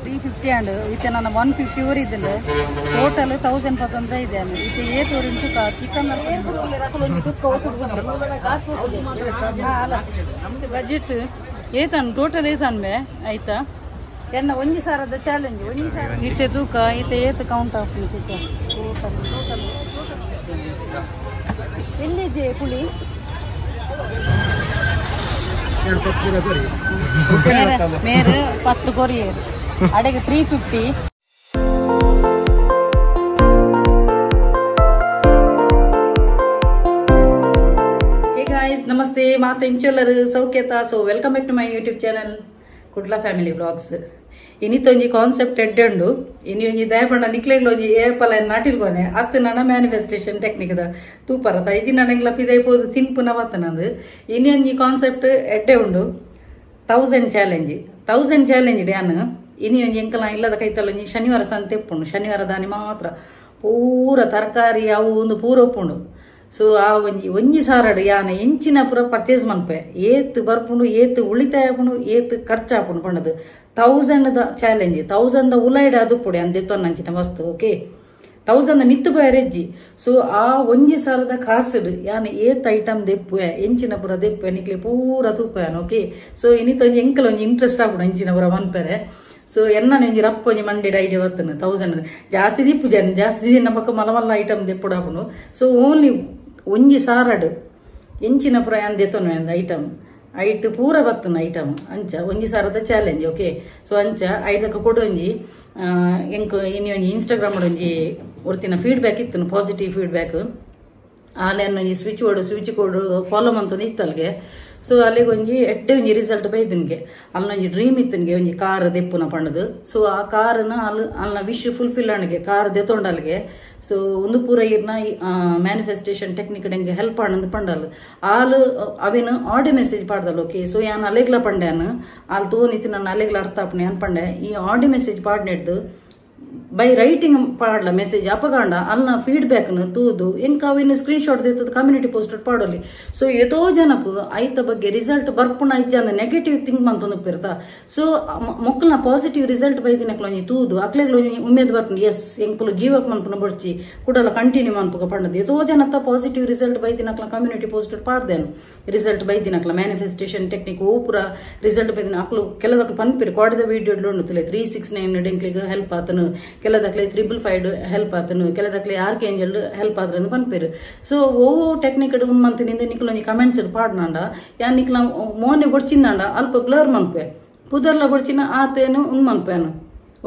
Three fifty and ಈಚೆ ನನ್ನ one fifty ಊರು ಇದ್ದಂಡೆ ಟೋಟಲ್ ತೌಸಂಡ್ ಪತ್ತೊಂದು ಇದೆ ಆಮೇಲೆ ಈಚೆ ಏತ್ ಊರಿನ ತುಕ್ಕ ಚಿಕನ್ ಅಲ್ಲ ಬಜೆಟ್ ಏತನ್ ಟೋಟಲ್ ಏತನ್ಬೆ ಆಯ್ತಾ? ಎನ್ನ ಒಂಜಿ ಸಾರದ ಚಾಲೆಂಜ್ ಒಂಜಿ ಸಾರ. ಇತ್ತೆ ತೂಕ ಇತ್ತೆ ಏತ್ ಕೌಂಟ್ ಆಫ್ ಟೋಟಲ್ ಟೋಟಲ್ ಎಲ್ಲಿದೆ ಪುಳಿ? ಮೇರೆ ಮೇರೆ ಪತ್ತು ಕೊರಿಯರ್ ಅಡೆಗೆ ತ್ರೀ ಫಿಫ್ಟಿ ಹೇ ಗಾಯ್ಸ್ ನಮಸ್ತೆ ಮಾತ ಇಂಚೊಲ್ಲರು ಸೌಖ್ಯತ so welcome back to my YouTube channel ಇನಿತ್ತೊಂಜಿ concept ಎಡ್ಡೆ ಉಂಡು ಇನಿ ಒಂಜಿ ದಯಪಂಡ ನಿಕ್ಲೆಗ್ಲ ಒಂಜಿ ಏಪಲ ನಾಟಿಲ್ಗೊನೆ. ಅತ್ತು ನನ್ನ ಮ್ಯಾನಿಫೆಸ್ಟೇಷನ್ ಟೆಕ್ನಿಕ್ ದ ತೂಪರತ. ಇಜಿ ನನಗ್ಲ ಪಿದೈಪೋದು ತಿನ್ಪುನ ಬತ್ತನಂದು ಇನಿ ಒಂಜಿ ಕಾನ್ಸೆಪ್ಟ್ ಎಡ್ಡೆ ಉಂಡು. ತೌಸಂಡ್ ಚಾಲೆಂಜ್ ತೌಸಂಡ್ ಚಾಲೆಂಜ್ ಡ್ಯಾನ್ ಇನಿ ಒಂಜಿ ಎಂಕಲ ಇಲ್ಲದ ಕೈತಲ್ಲ ಒಂಜಿ ಶನಿವಾರ ಸಂತೆ ಉಪ್ಪುಂಡು ಶನಿವಾರ ದಾನಿ ಮಾತ್ರ ಪೂರ ತರಕಾರಿ ಅವು ಒಂದು ಪೂರ ಉಪ್ಪುಂಡು ಸೊ ಆ ಒಂಜಿ ಒಂಜಿ ಸಾರಡ್ ಯಾನ ಎಂಚಿನ ಪೂರ ಪರ್ಚೇಸ್ ಮನ್ಪೆ. ಏತ್ ಬರ್ಪುಂಡು, ಏತ್ ಉಳಿತಾಯ ಆಪುಂಡು, ಏತ್ ಖರ್ಚಾಪುಂಡು ಪಂಡದು ತೌಸಂಡ್ ದ ಚಾಲೆಂಜ್ ತೌಸಂಡ್ ದ ಉಲೈಡ್ ಅದು ಪುಡಿ ಅಂದಿತ್ತು ನಂಚಿನ ವಸ್ತು ಓಕೆ ತೌಸಂಡ್ ಮಿತ್ತು ಬಯರೆಜ್ಜಿ ಸೊ ಆ ಒಂಜಿ ಸಾಲದ ಕಾಸುಡು, ಯಾನ್ ಏತ್ ಐಟಮ್ ದೆಪ್ಪುವೆ ಎಂಚಿನ ಪುರ ದೆಪ್ಪುವೆ ನಿಕ್ಲೆ ಪೂರ ತೂಪಯಾನ ಓಕೆ ಸೊ ಇನಿತ ಒಂಜಿ ಎಂಕಲ್ ಒಂಜಿ ಇಂಟ್ರೆಸ್ಟ್ ಆಗ್ಬಿಡು, ಎಂಚಿನ ಪುರ ಮನ್ಪೆರೆ ಸೊ ಎನ್ನ ಒಂಜಿ ರಪ್ಪ ಒಂಜಿ ಮಂಡಿಡ ಐಡಿಯಾ ಬರ್ತನು ತೌಸಂಡ್ ಜಾಸ್ತಿ ದಿಪ್ಪು ಜನ, ಜಾಸ್ತಿ ದಿನ ಪಕ್ಕ ಮಲ ಮಲ್ಲ ಐಟಮ್ ದೆಪ್ಪುಡು ಹಾಕೊಂಡು ಸೊ ಓನ್ಲಿ ಒಂಜಿ ಸಾರಡು, ಎಂಚಿನ ಪುರ ಯಾನ್ ದೆತ್ತನು ಐಟಮ್ ಐಟ್ ಪೂರ ಬತ್ತನ ಐಟಮ್ ಅಂಚ ಒಂಜಿ ಸಾರದ ಚಾಲೆಂಜ್ ಓಕೆ ಸೊ ಅಂಚ ಐದಕ್ಕೆ ಕೊಡು ಒಂಜಿ ಆ, ಎಂಕ್ ಇನಿ ಒಂಜಿ ಇನ್ಸ್ಟಾಗ್ರಾಮ್ ಒಂಜಿ ಒರ್ತಿನ ಫೀಡ್ಬ್ಯಾಕ್ ಇತ್ತು ಪಾಸಿಟಿವ್ ಫೀಡ್ಬ್ಯಾಕ್ ಆನ್ಲೈನ್ ಒಂಜಿ switch code switch code follow ಮಂತೊಂದು ಇತ್ತಲ್ಗೆ. ಸೊ ಅಲ್ಲಿಗೆ ಒಂಜಿ ಎಡ್ಡೆ ಒಂಜಿ ರಿಸಲ್ಟ್ ಬೈದನ್ಗೆ ಅಲ್ಲೊಂಜಿ ಡ್ರೀಮ್ ಇತ್ತನ್ಗೆ, ಒಂಜಿ ಕಾರ್ ದೆಪ್ಪುನ ಪಂಡದು. ಸೊ ಆ ಕಾರ್ನ ಅಲ್ಲಿ ಅಲ್ನ ವಿಶ್ ಫುಲ್ಫಿಲ್ ಅಣ್ಣಗೆ ಕಾರ್ ದೆತ್ತೊಂಡಲ್ಗೆ ಸೊ ಒಂದು ಪೂರ ಇರ್ನ ಮ್ಯಾನಿಫೆಸ್ಟೇಷನ್ ಟೆಕ್ನಿಕ್ ಡೆಂಗೆ ಹೆಲ್ಪ್ ಆನಂದ್ ಪಂಡಲ್. ಆಲ್, ಅವಿನ ಆಡಿಯೋ ಮೆಸೇಜ್ ಪಾಡ್ದಲ್, ಓಕೆ? ಸೊ ಯಾನ್ ಅಲೆಗ್ಲ ಪಂಡ್ಯಾನ, ಆಲ್ ತೋನಿತ್ತು ನನ್ನ ಅಲೆಗ್ಲ ಅರ್ಥ ಆಪಣೆ ಅನ್ಪಂಡೆ ಈ ಆಡಿಯೋ ಮೆಸೇಜ್ ಪಾಡ್ನೆಡ್ದು ಬೈ ರೈಟಿಂಗ್ ಪಾಡ್ಲ ಮೆಸೇಜ್ ಅಪಗಾಂಡ ಅಲ್ಲ ಫೀಡ್ಬ್ಯಾಕ್ ತೂದು ಅವಿನ ಸ್ಕ್ರೀನ್ ಶಾಟ್ ದಿತ್ತದ ಕಮ್ಯುನಿಟಿ ಪೋಸ್ಟರ್ ಪಾಡೋಲಿ. ಸೊ ಎದೋ ಜನಕು ಐತ ಬಗ್ಗೆ ರಿಸಲ್ಟ್ ಬರ್ಪುಣ ಇಜ್ಜನ ನೆಗೆಟಿವ್ ಥಿಂಕ್ ಮಂತೊಂದು ಪಿರ್ತ. ಸೊ ಮೊಕ್ಕಲ್ನ ಪಾಸಿಟಿವ್ ರಿಸಲ್ಟ್ ಬೈದಿನಕ್ಲ ಒಂಜಿ ತೂದು ಅಕ್ಲೆಗ್ಲೊಂಜಿ ಉಮೇದ್ ಬರ್ಪುಂಡು ಎಸ್ ಎಂಕುಲು ಗಿವ್ ಅಪ್ ಮನ್ಪುನ ಬಡ್ಚಿ, ಕುಡಲ ಕಂಟಿನ್ಯೂ ಮನ್ಪುಗ ಪಂಡದು. ಎತೋ ಜನತ್ತ ಪಾಸಿಟಿವ್ ರಿಸಲ್ಟ್ ಬೈದಿನಕ್ಲ ಕಮ್ಯುನಿಟಿ ಪೋಸ್ಟರ್ ಪಾಡ್ದೇನು. ರಿಸಲ್ಟ್ ಬೈದಿನಕ್ಲ ಮ್ಯಾನಿಫೆಸ್ಟೇಷನ್ ಟೆಕ್ನಿಕ್ ಓಪುರ ರಿಸಲ್ಟ್ ಬೈದಿನ ಅಕ್ಲು ಕೆಲದಕ್ಲು ಪನ್ಪಿರಿ. ಕೊಡದ ವಿಡಿಯೋ ಉಂಡು ತ್ರೀ ಸಿಕ್ಸ್ ನೈನ್ ಡೆಂಕ್ಲಿಗೆ ಹೆಲ್ಪ್ ಆತನು. ಕೆಲದಕ್ಲೆ ತ್ರಿಬಲ್ ಫೈಡ್ ಹೆಲ್ಪ್ ಆತನು ಕೆಲದಕ್ಲೆ ಆರ್ಕೆ ಏಂಜಲ್ ಹೆಲ್ಪ್ ಆದ್ರೆ ಪನ್ಪೇರು ಸೊ ಓ ಟೆಕ್ನಿಕ್ ಮಂತಿನಿಂದ ನಿಕ್ಲೊಂಜಿ ಕಮೆಂಟ್ಸ್ ಪಾಡ್ನಾಂಡ ಯಾ ನಿಕ್ಲ ಮೋನೆ ಗೊಡ್ಚಿಂದಾಂಡ, ಅಲ್ಪ ಬ್ಲರ್ ಮನ್ಪೆ ಪುದರ್ಲ ಗೊಡ್ಚಿನ ಆತೇನು ಉಂಗ್ ಮನ್ಪೇನು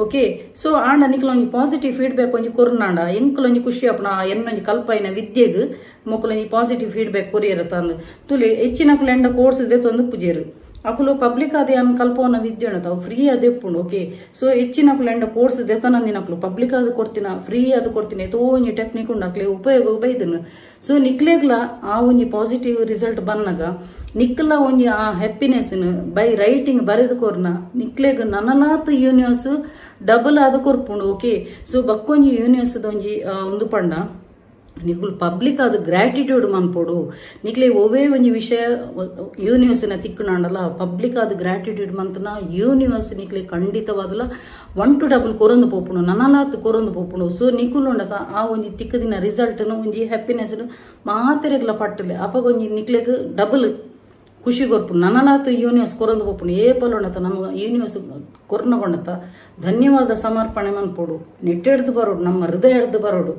ಓಕೆ ಸೊ ಆಂಡ ನಿಕ್ಲೊಂಜಿ ಪಾಸಿಟಿವ್ ಫೀಡ್ಬ್ಯಾಕ್ ಒಂಜಿ ಕೊರ್ನಾಂಡ ಎಂಕ್ಲೊಂಜಿ ಖುಷಿ ಆಪಣ ಎನ್ನೊಂಜಿ ಕಲ್ಪೈನ ವಿದ್ಯೆಗ್ ಮೊಕ್ಕಲೊಂಜಿ ಪಾಸಿಟಿವ್ ಫೀಡ್ಬ್ಯಾಕ್ ಕೊರಿಯರ ತಂದು. ತುಲಿ ಹೆಚ್ಚಿನ ಎಂಡ ಕೋರ್ಸ್ ಇದೆ ತಂದು ಪುಜೇರು. ಅಕುಲು ಪಬ್ಲಿಕ್ ಅದೇ ಅನ್ ಕಲ್ಪವನ ವಿದ್ಯೆ ತಾವು ಫ್ರೀ ಅದೇ ಉಪ್ಪುಂಡು ಓಕೆ ಸೊ ಹೆಚ್ಚಿನ ಎಂಡ ಕೋರ್ಸ್ ದೆತನಂದಿನಕ್ಲು ಪಬ್ಲಿಕ್ ಅದು ಕೊಡ್ತಿನ ಫ್ರೀ ಅದು ಕೊಡ್ತೀನಿ ಎತೋ ಒಂಜಿ ಟೆಕ್ನಿಕ್ ಉಂಡು ಅಕ್ಲೆ, ಉಪಯೋಗ ಬೈದನು ಸೊ ನಿಕ್ಲೆಗ್ಲ ಆ ಒಂಜಿ ಪಾಸಿಟಿವ್ ರಿಸಲ್ಟ್ ಬಂದಾಗ ನಿಕ್ಲ ಒಂಜಿ ಆ ಹ್ಯಾಪಿನೆಸ್ ಬೈ ರೈಟಿಂಗ್ ಬರೆದು ಕೊರ್ನ ನಿಕ್ಲೆಗ್ ನನಲಾತ್ ಯೂನಿವರ್ಸ್ ಡಬಲ್ ಅದು ಕೊರ್ಪುಂಡು ಓಕೆ ಸೊ ಬಕ್ಕೊಂಜಿ ಯೂನಿವರ್ಸ್ ಒಂಜಿ ಒಂದು ಪಂಡ. ನಿಕುಲ್ ಪಬ್ಲಿಕ್ ಅದು ಗ್ರಾಟಿಟ್ಯೂಡ್ ಮನ್ಪೊಡು ನಿಕ್ಲೆ ಒವೇ ಒಂಜಿ ವಿಷಯ ಯೂನಿವರ್ಸಿನ ತಿಕ್ಕುನಾಂಡಲ್ಲ ಪಬ್ಲಿಕ್ ಅದು ಗ್ರಾಟಿಟ್ಯೂಡ್ ಮಂತನ ಯೂನಿವರ್ಸ್ ನಿಕ್ಲೆ ಖಂಡಿತವಾದಲ ಒನ್ ಟು ಡಬಲ್ ಕೊರೊಂದು ಪೋಪುಣು, ನನಲಾತ್ ಕೊರೊಂದು ಪೋಪುಣು. ಸೊ ನಿಕುಲ್ ಉಂಡತ ಆ ಒಂಜಿ ತಿಕ್ಕದಿನ ರಿಸಲ್ಟ್ನು ಒಂಜಿ ಹ್ಯಾಪಿನೆಸ್ ಮಾತೆರೆಗ್ಲ ಪಟ್ಟಲೆ. ಅಪಗೊಂಜಿ ನಿಕ್ಲೆಗ್ ಡಬಲ್ ಖುಷಿ ಕೊರ್ಪುಂಡು ನನಲಾತ್ ಯೂನಿವರ್ಸ್ ಕೊರೊಂದು ಪೋಪುಣು. ಏ ಪಲೊಂಡತ ನಮ್ಮ ಯೂನಿವರ್ಸ್ ಕೊರ್ನಗೊಂಡತ ಧನ್ಯವಾದ ಸಮರ್ಪಣೆ ಮನ್ಪೊಡು ನೆಟ್ಟೆಡ್ದು ಬರೋಡು, ನಮ್ಮ ಹೃದಯ ಹಿಡ್ದು ಬರೋಡು.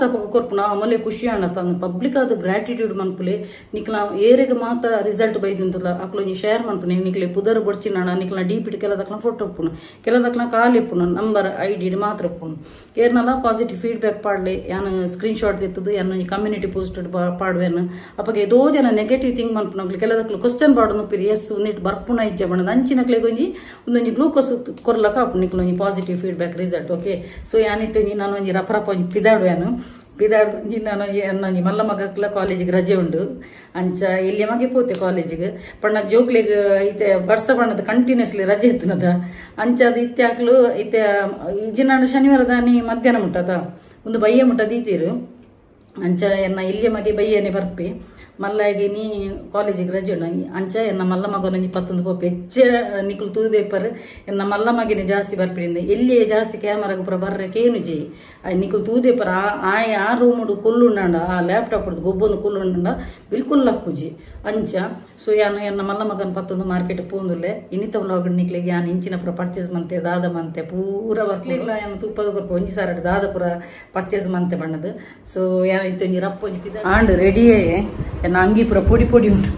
ತಪಕ ಕೊರ್ಪುನ ಆಮೇಲೆ ಖುಷಿ ಅಣ್ಣತ ಪಬ್ಲಿಕ್ ಆದ ಗ್ರಾಟಿಟ್ಯೂಡ್ ಮನ್ಪುಲೆ, ನಿಕ್ಲ ಏರೆಗೆ ಮಾತ್ರ ರಿಸಲ್ಟ್ ಬೈದಿಂತಲ್ಲ ಅಕ್ಲೊಂಜಿ ಶೇರ್ ಮನ್ಪುನೆ, ನಿಕ್ಲೆ ಪುದರ್ ಬಡ್ಚಿನ ನಿಕ್ಲ ಡೀಪಿಟ್ ಕೆಲದಕ್ಲ ಫೋಟೋ ಉಪ್ಪುನು ಕೆಲದಕ್ಲ ಕಾಲ್ ಇಪ್ಪುನ ನಂಬರ್ ಐ ಡಿ ಮಾತ್ರ ಉಪ್ಪುನು ಏರ್ನಲ್ಲ ಪಾಸಿಟಿವ್ ಫೀಡ್ಬ್ಯಾಕ್ ಪಾಡ್ಲೆ, ಯಾನು ಸ್ಕ್ರೀನ್ ಶಾಟ್ ದಿತ್ತದು ಯಾನು ಕಮ್ಯುನಿಟಿ ಪೋಸ್ಟ್ ಪಾಡ್ವೇನು. ಅಪ್ಪಗೆ ಏದೋ ಜನ ನೆಗೆಟಿವ್ ಥಿಂಗ್ ಮನ್ಪುನಗ್ಲಿ ಕೆಲದಕ್ಲು ಕ್ವಶನ್ ಪಾಡನು ಪಿರಿ, ಎಸ್ ಒಂದಿಟ್ಟು ಬರ್ಪುನ ಇಜ್ಜೆ ಬಣ್ಣದ ಅಂಚಿನಕ್ಲೆ ಒಂಜಿ ಒಂದೊಂಜಿ ಗ್ಲೂಕೋಸ್ ಕೊರ್ಲಕ ನಿಕ್ಲೊಂಜಿ positive feedback result okay so ಯಾನಿತ್ತು ನಾನು ಒಂಜಿ ಒಂದು ರಪ ಪಿದಾಡ್ ಒಂಜಿ ನಾನು ನನಗೆ ಮಲ್ಲ ಮಗಕ್ಲ ಕಾಲೇಜಿಗೆ ರಜೆ ಉಂಡು. ಅಂಚ ಇಲ್ಲಿ ಮಗೆ ಪೋತೆ ಕಾಲೇಜಿಗೆ. ಪಣ್ಣ ಜೋಕ್ಲಿಗೆ ಇತ್ತೆ ವರ್ಷ ಬಣ್ಣದ ಕಂಟಿನ್ಯೂಸ್ಲಿ ರಜೆ ಇತ್ತನದ. ಅಂಚ ಅದು ಇತ್ತೆ ಹಾಕ್ಲು ಇತ್ತೆ ನಾನು ಶನಿವಾರ ದಾನಿ ಮಧ್ಯಾಹ್ನ ಮುಟ್ಟದ. ಒಂದು ಬಯ್ಯ ಮುಟ್ಟ ಈತೀರು. ಅಂಚ ಎನ್ನ ಇಲ್ಲಿಯ ಮಗೆ ಬಯ್ಯನೆ ಬರ್ಪೆ. ಮಲ್ಲಾಗಿ ನೀ ಕಾಲೇಜಿಗೆ ರಜೆ ಅಂಚ ಎನ್ನ ಮಲ್ಲ ಮಗನೊಂಜಿ ಪತ್ತೊಂದು ಪೋಪು ಹೆಚ್ಚ ನಿಕ್ಲು ತೂದೇಪರ್ ಎನ್ನ ಮಲ್ಲ ಮಗಿನ ಜಾಸ್ತಿ ಬರ್ಪಿಡಿಂದ. ಎಲ್ಲಿಯೇ ಜಾಸ್ತಿ ಕ್ಯಾಮರಾಗ ಪುರ ಬರ್ರಕೇನು ಜಿ? ಜೈ ನಿಕ್ಲು ತೂದೇಪರ್ ಆ ಆ ರೂಮುಡು ಕೊಲ್ಲುಂಡ ಆ ಲ್ಯಾಪ್ಟಾಪ್ ಗೊಬ್ಬೊಂದು ಕೊಲ್ಲುಂಡ ಬಿಲ್ಕುಲ್ ಲಕ್ಕುಜಿ ಅಂಚ ಸೊ ಯಾನು ಎನ್ನ ಮಲ್ಲ ಮಗನ ಪತ್ತೊಂದು ಮಾರ್ಕೆಟ್ ಪೋಂದುಲ್ಲೆ. ಇನ್ನಿತ ವ್ಲಾಗ್ ನಿಕ್ಲಿಗೆ ಯಾನ್ ಇಂಚಿನ ಪುರ ಪರ್ಚೇಸ್ ಮಂತೆ ದಾದ ಮಂತೆ ಪೂರ ಬರ್ಲಿಲ್ಲ ಯಾನು ತುಪ್ಪದ ಕೊರ್ಪ ಒಂಜಿ ಸಾರ ದಾದ ಪುರ ಪರ್ಚೇಸ್ ಮಂತೆ ಬಣ್ಣದು ಸೊ ಯಾನ ಇತ್ತೊಂಜಿ ರಪ್ಪ ಒಂಜಿ ಆಂಡ್ ರೆಡಿಯೇ ಎನ್ನ ಅಂಗಿ ಪುರ ಪೊಡಿ ಪೊಡಿ ಉಂಟು.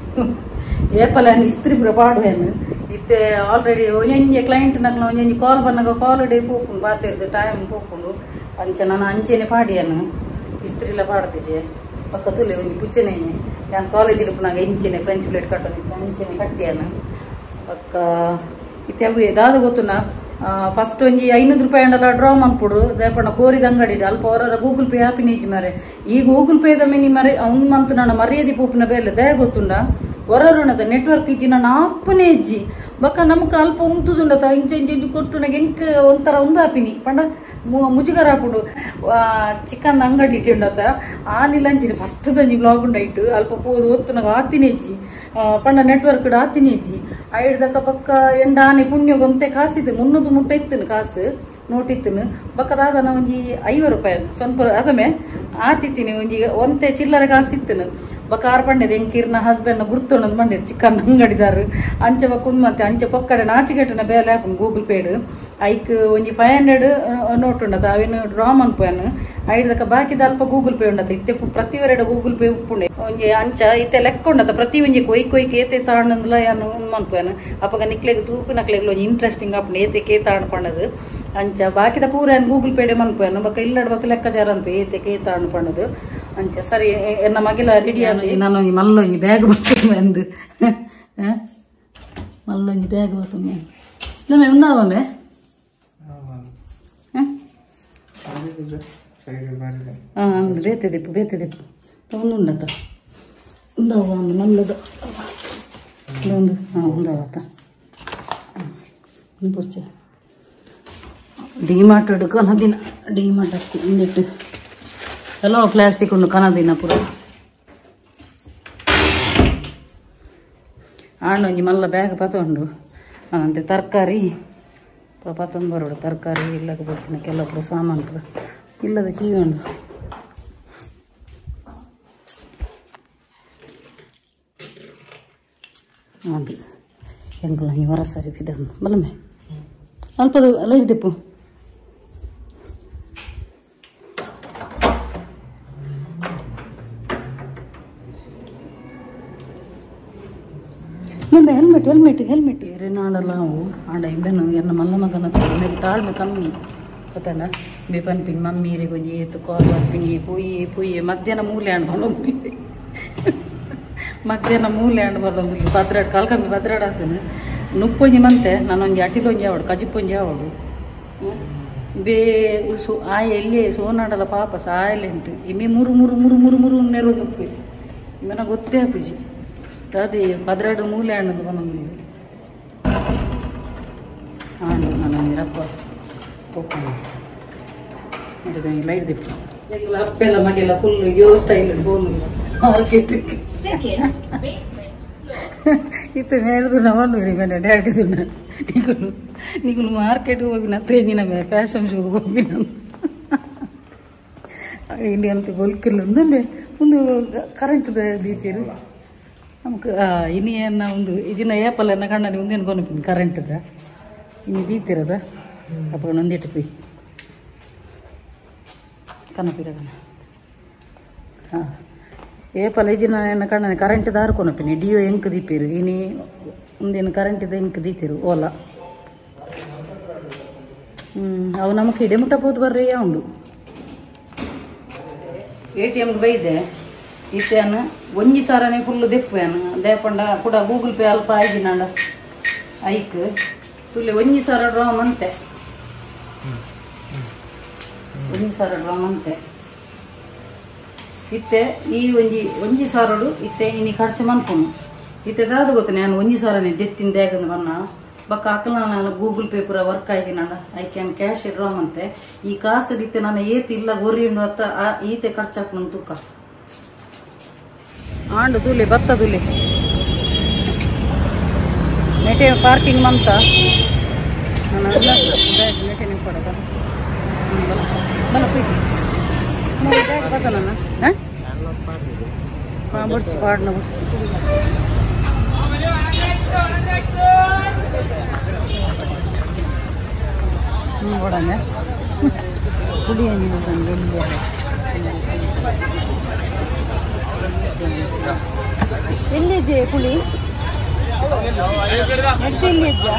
ಏಪಲ ಇಸ್ತ್ರಿ ಪುರ ಪಾಡುವೆನು ಇತ್ತೆ ಆಲ್ರೆಡಿ ಒಂಜೊಂಜಿ ಕ್ಲೈಂಟ್ ನಕ್ಲ ಒಂಜೊಂಜಿ ಕಾಲ್ ಬಂದಾಗ ಕಾಲ್ ಡೇ ಬಾತಿರ್ದು ಟೈಮ್ ಪೋಪುಂಡು ಅಂಚ ನಾನು ಅಂಚೆನೆ ಪಾಡಿಯನು ಇಸ್ತ್ರಿಲ ಪಾಡ್ತಿಜೆ. ಪಕ್ಕ ತುಲೆ ಒಂಜಿ ಪುಚ್ಚನೆ. ನಾನು ಕಾಲೇಜಿಗೆ ಪುನಃ ಇಂಚಿನ ಫ್ರೆಂಚ್ ಪ್ಲೇಟ್ ಕಟ್ಟೋದು ಇಂಚಿನ ಕಟ್ಟಿಯನು ಪಕ್ಕ ಇತ್ತೆ ಅವು ದಾದ ಗೊತ್ತುನ ಫಸ್ಟ್ ಒಂಜಿ ಐನೂರು ರೂಪಾಯಿ ಅಂಡಲ ಡ್ರಾ ಮನ್ಪುಡು ದೇಪಣ್ಣ ಕೋರಿದ ಅಂಗಡಿ ಅಲ್ಪ ಅವರ ಗೂಗಲ್ ಪೇ ಆಪಿ ನೀಜಿ ಮರೆ ಈ ಗೂಗಲ್ ಪೇ ದ ಮಿನಿ ಮರೆ ಅವ್ನು ಮಂತು ನನ್ನ ಮರ್ಯಾದೆ ಪೂಪಿನ ಬೇಲೆ ದಯ ಗೊತ್ತುಂಡ ಹೊರರುಣದ ನೆಟ್ವರ್ಕ್ ಇಜ್ಜಿ ನನ್ನ ಅಪ್ಪನೇ ಇಜ್ಜಿ ಬಕ್ಕ ನಮ್ಗೆ ಅಲ್ಪ ಉಂತುದುಂಡತ ಇಂಚ ಇಂಚ ಕೊಟ್ಟು ನನಗೆ ಎಂಕ್ ಒಂಥರ ಉಂದಾಪಿನಿ ಪಂಡ ಮು- ಮುಜುಗರ ಹಾಕೊಂಡು ಚಿಕನ್ ಅಂಗಡಿ ಇಟ್ಟಿಂಡತ ಆನಿಲ್ಲ ಅಂಚಿನಿ ಫಸ್ಟ್ ದಂಜಿ ಬ್ಲಾಗ್ ಉಂಡ ಇಟ್ಟು ಅಲ್ಪ ಪೋದು ಒತ್ತು ನನಗೆ ಆತಿನಿ ಆ, ಪಂಡ ನೆಟ್ವರ್ಕ್ ಆತಿನಿ ಹೆಚ್ಚಿ ಐಡ್ದಕ್ಕ ಪಕ್ಕ ಎಂಡ ಆನೆ ಪುಣ್ಯ ಗೊಂತೆ ಕಾಸಿದ್ದು. ಮುನ್ನೂದು ಮುಟ್ಟ ಇತ್ತನು ಕಾಸು ನೋಟಿತ್ತನು. ಬಕ್ಕದಾದ ಒಂಜಿ ಐವ ರೂಪಾಯಿ ಸ್ವಲ್ಪ ಅದಮೆ ಆತಿತ್ತೀನಿ ಒಂಜಿ ಒಂತೆ ಚಿಲ್ಲರೆ ಕಾಸು ಇತ್ತನು ಬಕ್ಕ ಆರ್ ಪಂಡೆದ ಎಂಕಿರ್ನ ಹಸ್ಬೆಂಡ್ ಗುರ್ತೊಂಡು ಬಂಡೆ ಚಿಕನ್ ಅಂಗಡಿದಾರು ಅಂಚೆ ಬಕ್ಕ ಮತ್ತೆ ಅಂಚೆ ಪಕ್ಕಡೆ ನಾಚಿಗೆಟ್ಟನ ಬೇಲೆ ಹಾಕೊಂಡು ಗೂಗಲ್ ಪೇಡ್ ಐಕ್ ಒಂಜಿ ಫೈವ್ ಹಂಡ್ರೆಡ್ ನೋಟ್ ಉಂಡತ ಅವೇನು ಡ್ರಾ ಮನ್ಪುಯನ್ ಐಡ್ದಕ್ಕ ಬಾಕಿದ ಅಲ್ಪ ಗೂಗಲ್ ಪೇ ಉಂಡತ ಇತ್ತೆ ಪು- ಪ್ರತಿ ವರೆಡ ಗೂಗಲ್ ಪೇ ಉಪ್ಪುಂಡೆ ಒಂಜಿ ಅಂಚ ಇತ್ತೆ ಲೆಕ್ಕ ಉಂಡತ ಪ್ರತಿ ಒಂಜಿ ಕೊಯ್ ಕೊಯ್ಕ್ ಏತೆ ತಾಣಂದ್ಲ ಯಾನು ಮನ್ಪುಯನ್ ಅಪ್ಪಗ ನಿಕ್ಲೆಗ್ ತೂಪು ನಕ್ಲೆಗ್ ಒಂಜಿ ಇಂಟ್ರೆಸ್ಟಿಂಗ್ ಆಪುಂಡು ಏತೆ ಕೇ ತಾಣ್ಪಣ್ಣದು. ಅಂಚ ಬಾಕಿದ ಪೂರ ಏನ್ ಗೂಗಲ್ ಪೇಡೆ ಮನ್ಪುಯನ್ ಬಕ್ಕ ಇಲ್ಲಡ್ ಬಕ್ಕ ಲೆಕ್ಕಾಚಾರ ಅನ್ಪು ಏತೆ ಕೇ ತಾಣ್ಪಣ್ಣದು. ಅಂಚ ಸರಿ ಎ- ಎನ್ನ ಮಗಿಲ ರೆಡಿ ಆನ ನಾನು ಒಂಜಿ ಮಲ್ಲೊಂಜಿ ಬ್ಯಾಗ್ ಬರ್ತೇನೆ ಅಂದು ಮಲ್ಲೊಂಜಿ ಬ್ಯಾಗ್ ಬರ್ತೇನೆ ನಮ್ಮೆ ಉಂದಾವಮ್ಮೆ ಬೇತೆ ದಿಪ್ಪು ಬೇತೆ ದಿಪ್ಪು ಒಂದು ಉಂಡತ ಉಂದವ ಒಂದು ಮಲ್ಲದ. ಒಂದು, ಹಾಂ ಉಂದವತ್ತ ಪುರ್ಚ ಡಿಮಾರ್ಟ್ ಇಡು, ಕನದಿನ. ಡಿಮಾರ್ಟ್ ಹಾಕಿ ಇಂದಿಟ್ಟು ಎಲ್ಲ ಪ್ಲಾಸ್ಟಿಕ್ ಉಂಡು, ಕನದಿನ ಪೂರ. ಆಂಡೊಂಜಿ ಮಲ್ಲ ಬ್ಯಾಗ್ ಪತೊಂಡು ಅಂತೆ ತರಕಾರಿ. ಪೂರ ಪತೊಂದು ಬರೋಡು ತರಕಾರಿ ಇಲ್ಲಕ್ಕೆ ಬರ್ತೀನಿ ಕೆಲ ಪೂರ ಸಾಮಾನು ಪೂರ ಇಲ್ಲದ ಕೀ ಉಂಡು ಅದು ಎಂಕುಲ ಈ ಹೊರ ಸರಿ ಬಿದ್ದನ್ನು ಬಲಮೆ ಅಲ್ಪದ ಅಲ್ಲ ಇದ್ದೆಪ್ಪು ನಿಮ್ಮ ಹೆಲ್ಮೆಟ್ ಹೆಲ್ಮೆಟ್ ಹೆಲ್ಮೆಟ್ ಏರೆ ನಾಡಲ್ಲ ಅವು ಆಡ ಇಂಬೆನು ಎನ್ನ ಮಲ್ಲ ಮಗನ ನನಗೆ ತಾಳ್ಮೆ ಕಮ್ಮಿ. ಗೊತ್ತಣ್ಣ? ಬೇ ಪನ್ಪಿನ್ ಮಮ್ಮೀರೆ ಗೊಂಜಿ ಏತು ಕಾಲ್ ಪನ್ಪಿನಿ ಪುಯ್ಯಿ ಪುಯ್ಯಿ ಮಧ್ಯಾಹ್ನ ಮೂಲೆ ಹಣ್ಣು ಬರೋದು ಮಧ್ಯಾಹ್ನ ಮೂಲೆ ಹಣ್ಣು ಬರೋದು ಭದ್ರಾಡ್, ಕಾಲ್ ಕಮ್ಮಿ ಭದ್ರಾಡ್ ಆತನು ನುಪ್ಪೊಂಜಿ ಮಂತೆ ನಾನೊಂಜಿ ಅಟಿಲೊಂಜಿ ಆವಡು ಕಜಿಪೊಂಜಿ ಆವಡು ಬೇ ಸು ಆಯ ಎಲ್ಲಿ ಸೋನಾಡಲ ಪಾಪ ಸಾಯಲೆ ಉಂಟು. ಇಮ್ಮೆ ಮುರು ಮುರು ಮುರು ಮುರು ಮುರು ನೆರು ಉಪ್ಪು ಇಮ್ಮನ ಗೊತ್ತೇ ಅಪ್ಪುಜಿ ಅದೇ ಭದ್ರಾಡು ಮೂಲೆ ಹಣ್ಣದು ಬಂದು ಲೈಟ್ ದಿಪ್ಪ ಅಪ್ಪೆಲ್ಲ ಮನೆಯೆಲ್ಲ ಫುಲ್ ಯೋ ಸ್ಟೈಲ್ ಮಾರ್ಕೆಟ್ ಇತ್ತು ಮೇಲದು ನವನು ಮೇಲೆ ನೀವು ನೀವು ಮಾರ್ಕೆಟ್ಗೆ ಮಾರ್ಕೆಟ್ ಹೋಗಿನ ತೇಜಿನ ಮೇಲೆ ಫ್ಯಾಷನ್ ಶೋಗೆ ಹೋಗಿನ ಇಲ್ಲಿ ಅಂತ ಗೊಲ್ಕಿಲ್ಲ ಕರೆಂಟ್ ಒಂದು ಕರೆಂಟ್ದ ದೀತಿರು ನಮ್ಗೆ ಇನ್ನೇನ ಒಂದು ಇಜಿನ ಏಪಲ್ಲ ಕಂಡು ನೀವು ಒಂದೇನು ಕೊನಪಿನಿ ಕರೆಂಟ್ದ ಇನ್ನು ದೀತಿರದ ಅಪ್ಪ ನೊಂದಿಟ್ಟು ಪಿ ಕನಪಿರಗನ ಹಾಂ ಏಪಲ್ ಇಜಿನ ಎನ್ನ ಕಣ್ಣಲ್ಲಿ ಕರೆಂಟ್ ದಾರು ಕೊನಪಿನಿ ಡಿಯೋ ಎಂಕ್ ದೀಪಿರು. ಇನಿ ಕರೆಂಟ್ ಇದೆ ಎಂಕ್ ದೀತಿರು. ಓಲ. ಹ್ಞೂ ಅವು ನಮಗೆ ಹಿಡೆ ಮುಟ್ಟ ಪೋತು ಬರ್ರಿ ಉಂಡು ಎ ಟಿ ಎಮ್ಗೆ ಬೈದೆ ಇತ್ತೇನು ಒಂಜಿ ಸಾರನೆ ಫುಲ್ ದೆಪ್ಪೇನು ದೇಪಂಡ ಕೂಡ ಗೂಗಲ್ ಪೇ ಅಲ್ಪ ಆಯ್ದಿನಾಂಡ ಐಕ್. ತುಲೆ ಒಂಜಿ ಸಾರ ಡ್ರಾ ಮಂತೆ. ಒಂಜಿ ಸಾರಡು ಮಂತೆ ಇತ್ತೆ, ಈ ಒಂಜಿ ಒಂಜಿ ಸಾರಡು ಇತ್ತೆ, ಇನಿ ಖರ್ಚು ಮನ್ಪುನು ಇತ್ತೆ ದಾದ ಗೊತ್ತು, ನಾನು ಒಂಜಿ ಸಾರನೆ ದೆತ್ತಿನ ದೇಗದ ಬನ್ನ ಬಕ್ಕ ಅಕ್ಕಲ ನಾನು ಗೂಗಲ್ ಪೇ ಪೂರ ವರ್ಕ್ ಆಯ್ತು ನಾನು ಐ ಕ್ಯಾನ್ ಕ್ಯಾಶ್ ಇಡ್ರಾ ಮಂತೆ. ಈ ಕಾಸು ಇತ್ತೆ ನಾನು ಏತಿ ಇಲ್ಲ ಗೊರಿ ಉಂಡು ಅತ್ತ ಈತೆ ಖರ್ಚಾಕ್ನು ತೂಕ. ಆಂಡು ದೂಲಿ ಬತ್ತ ದೂಲಿ ನೆಟೆ ಪಾರ್ಕಿಂಗ್ ಮಂತ. ನಾನು ನೆಟೆ ನಿಂಪಡದ ಬಲ ಕುಯ್ ಬ್ಯಾಗ್ ಬತ್ತ ನಾನು ಹಾಂ ಬಿಡ್ಚು ಪಾಡ್ನ ಬಿಡ್ಸು ಹ್ಞೂ ಓಡಂಗೆ ಪುಡಿ ಏನು ತಂದು ಎಲ್ಲಿದೆ ಪುಳಿ ನೆಟ್ ಎಲ್ಲಿದ್ಯಾ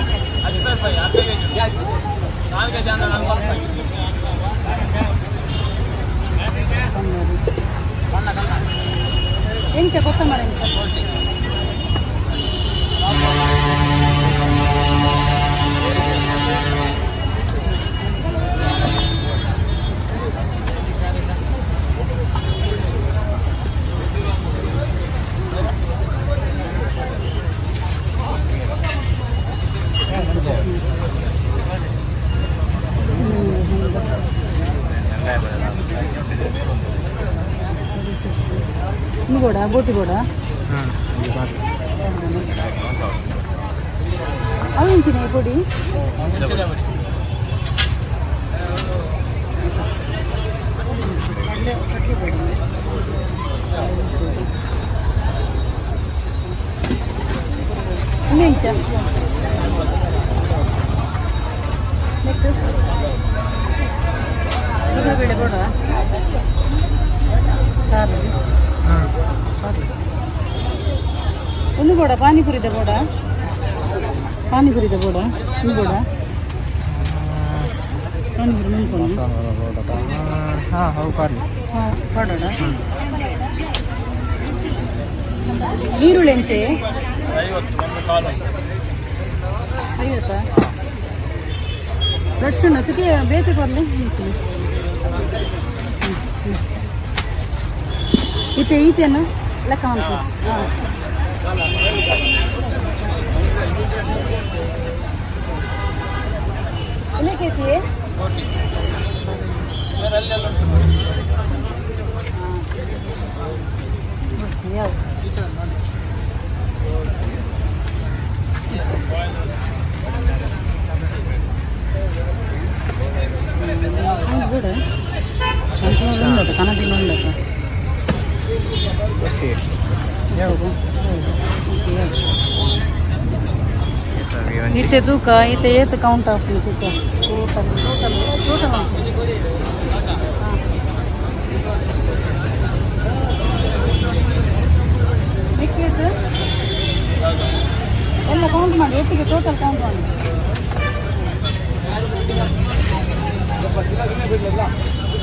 ಎಂಚ ಕೊತ್ತಂಬರಿ ಎಂಚ ini boda boti boda అవి ఇంచినాయి పొడి కట్లే కట్లే పొడి ఇన్ని ఇంచా నెక్స్ట్ ಬೇಳೆ ಬೋಡ ಸಾರು ಒಂದು ಬೋಡ ಪಾನಿಪುರಿದ ಬೋಡ ಪಾನಿಪುರಿದ ಬೋಡ ಒಂದು ಬೋಡ ಪಾನಿಪುರಿ ಮುಂದ್ಕೊಂಡು ಹಾಂ ಹೌದು ಪಾರ್ಲಿ ಹಾಂ ಪಾಡೋಡ ನೀರುಳ್ಳಿ ಎಂಚೆ ಐವತ್ತಾ ಫ್ರೆಶ್ ಉಂಟು ಅದಕ್ಕೆ ಬೇಕು ಬರಲಿ ಈತೆ ಈತೇನು ಲೆಕ್ಕ ಉಂಟು ಹಾಂ ಏನಕ್ಕೈತಿ ಯಾವ కూడా సంతలో ఉండదు కనదిన ఉండదు ಈತೆ ತೂಕ ಈತೆ ಏತ್ ಕೌಂಟ್ ಆಗ್ತೀನಿ ತೂಕ ಟೋಟಲ್ ಟೋಟಲ್ ಟೋಟಲ್ ಮಿಕ್ಕಿದ್ದು ಎಲ್ಲ ಕೌಂಟ್ ಮಾಡಿ ಒಟ್ಟಿಗೆ ಟೋಟಲ್ ಕೌಂಟ್ ಮಾಡಿ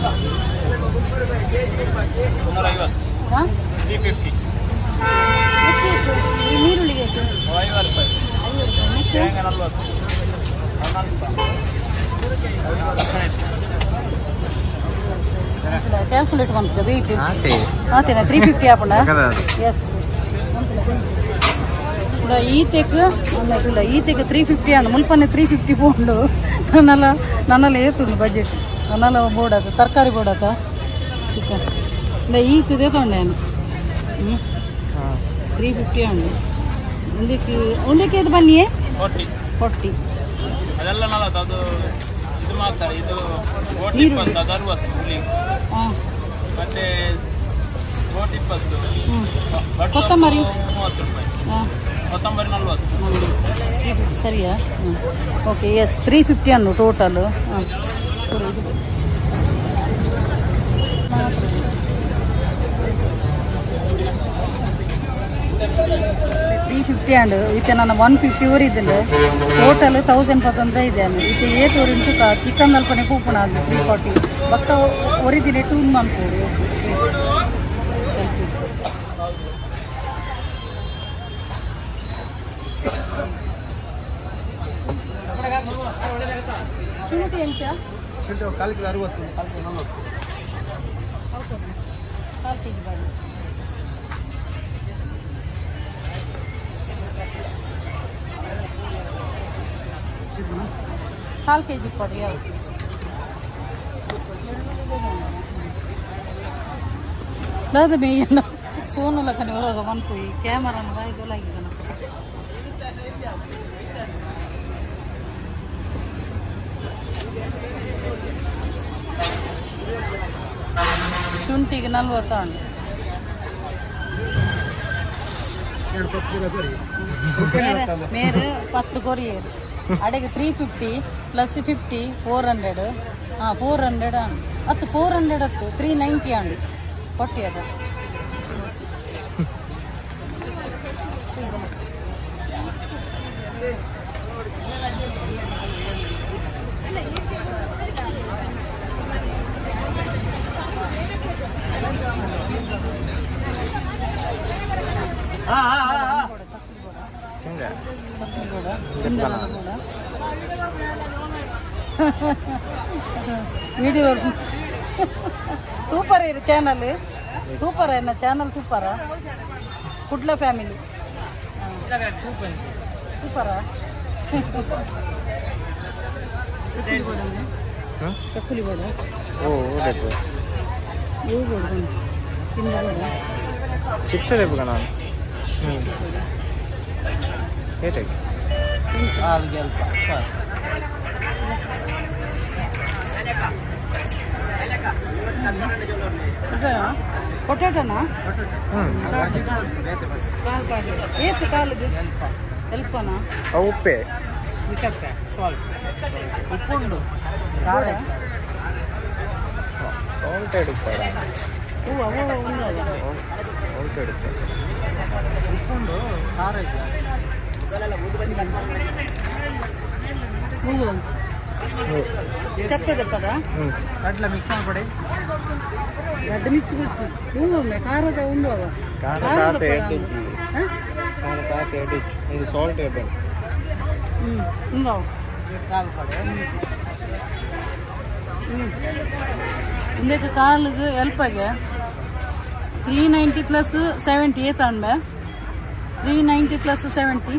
ಹಾ? ಎಷ್ಟು ಎಷ್ಟು? ಈ ನೀರುಳ್ಳಿಗೆ ಎಷ್ಟು? ಐವತ್ತು ರೂಪಾಯಿ. ನೆಕ್ಸ್ಟ್? ಕ್ಯಾಲ್ಕುಲೇಟ್ ಬಂತದ ವೆಯ್ಟ್ ಆತೆ ಆತೇನಾ ತ್ರೀ ಫಿಫ್ಟಿ ಹಾಪಂಡ కదా ಎಸ್ ಇಲ್ಲ ಈತೆಕ್ ಇಲ್ಲ ಈತೆಕ್ ತ್ರೀ ಫಿಫ್ಟಿ ಅಣ್ಣ ಮುಲ್ಪನೆ ತ್ರೀ ಫಿಫ್ಟಿ ಪೋಂಡು ನನ್ನಲ್ಲ ನನ್ನಲ್ಲ ಏತುಂಡು ಬಜೆಟ್ ನನ್ನಲ್ಲ ಬೋರ್ಡ್ ಆತ ತರಕಾರಿ ಬೋರ್ಡ್ ಆತ ಇಲ್ಲ ಹ್ಞೂ ಹಾಂ. ತ್ರೀ ಫಿಫ್ಟಿ ಉಂಡು ಒಂದಕ್ಕೆ ಒಂದಕ್ಕೆ ಇದು ಬನ್ನಿ. ಫೋರ್ಟಿ. ಫೋರ್ಟಿ. ಅದೆಲ್ಲ ನಲವತ್ತು ಅದು ಇದು ಮಾಡ್ತಾರೆ ಇದು ಓಟ್ ನೀರು. ಇಪ್ಪತ್ತು ಅದು ಅರವತ್ತು ಹುಳಿ. ಮತ್ತೆ ಓಟ್ ಇಪ್ಪತ್ತು. ಹ್ಞೂ ಕೊತ್ತಂಬರಿ? ಮೂವತ್ತು ರೂಪಾಯಿ. ಹಾಂ. ಕೊತ್ತಂಬರಿ ನಲ್ವತ್ತು. ಸರಿಯಾ? ಹ್ಞೂ ಓಕೆ ಎಸ್ ತ್ರೀ ಫಿಫ್ಟಿ ಅನ್ನು ಟೋಟಲು ಹಾಂ. ತ್ರೀ ಫಿಫ್ಟಿ ಆ್ಯಂಡ್ ಈತ ನನ್ನ ಒನ್ ಫಿಫ್ಟಿ ಊರು ಇದ್ದಿಲ್ಲ ಟೋಟಲ್ ತೌಸಂಡ್ ಪತ್ತೊಂದ್ರೆ ಇದೆ ಈತ ಏಟ್ ಊರು ಇಂಟು ಚಿಕನ್ ಅಲ್ಪನೆ ಕೂಪಣ ಅದು ತ್ರೀ ಫಾರ್ಟಿ ಭತ್ತ ಒರಿದಿನ ಟೂನ್ ಮಾಡ್ಕೊಡಿ ಶುಂಠಿ ಎಂಚ ಶುಂಠಿ ಕಾಲು ಕಿಲೋ ಅರವತ್ತು ಕಾಲು ಕಿಲೋ ನಲ್ವತ್ತು. ಕಾಲು ಕೆ ಜಿ ಬಾಳೆ ಕಾಲು ಕೆ ಜಿ ಕೊಡ್ರಿ ಯಾವ್ದು ದಾದ ಮೇಯ್ಯಲ್ಲ ಸೋನುಲ ಕನಿ ಹೊರಗ ಮನ್ಪುಯಿ ಕ್ಯಾಮರಾನ ಬಾಯ್ದೊಲಾಗಿದ್ದಾನ ಶುಂಠಿಗೆ ನಲ್ವತ್ತು ಉಂಟು ಎರಡು ಪತ್ತು ಕಿಲೋ ಬರಿ ಮೇರೆ ಮೇರೆ ಪತ್ತು ಕೊರಿಯರ್ ಅಡಿಗೆ three fifty plus fifty four hundred ಹಾಂ ಫೋರ್ ಹಂಡ್ರೆಡ್ ಹತ್ತು ಫೋರ್ ಹಂಡ್ರೆಡ್ ಹತ್ತು ತ್ರೀ ನೈಂಟಿ ಅಂಡ್ ಕೊಟ್ಟಿ ಅದ. ಹಾಂ ಹಾಂ. இங்க வீடியோ சூப்பர் இரு சேனல் சூப்பர் என்ன சேனல் சூப்பரா? குட்ல ஃபேமிலி சூப்பரா? ಚಕ್ಕುಲಿ ಬೇಡ ಓ ಬೇಕು ಇವು ಬೇಡ ತಿಂದ chips Petek. Al gel bak. bak. పొటాటోనా ఏతు కాలుగు ఎల్పనా ఉప్పే ఉప్పు ఉండు సాల్ట్ ఎడుపాడా ఉప్పు ఉండు కారైతే చెప్ప చెప్పదా అట్లా మిక్స్ అనపడి గడ్డ మిక్స్ కొచ్చు నువ్వు కారద ఉందో సాల్ట్ ఉందో ఇందಕ್ಕೆ ಕಾರ್ಲಿಗೆ ಹೆಲ್ಪ್ ಆಗಿ ತ್ರೀ ನೈಂಟಿ ಪ್ಲಸ್ ಸೆವೆಂಟಿ ಏತಂಬ ತ್ರೀ ನೈಂಟಿ ಪ್ಲಸ್ ಸೆವೆಂಟಿ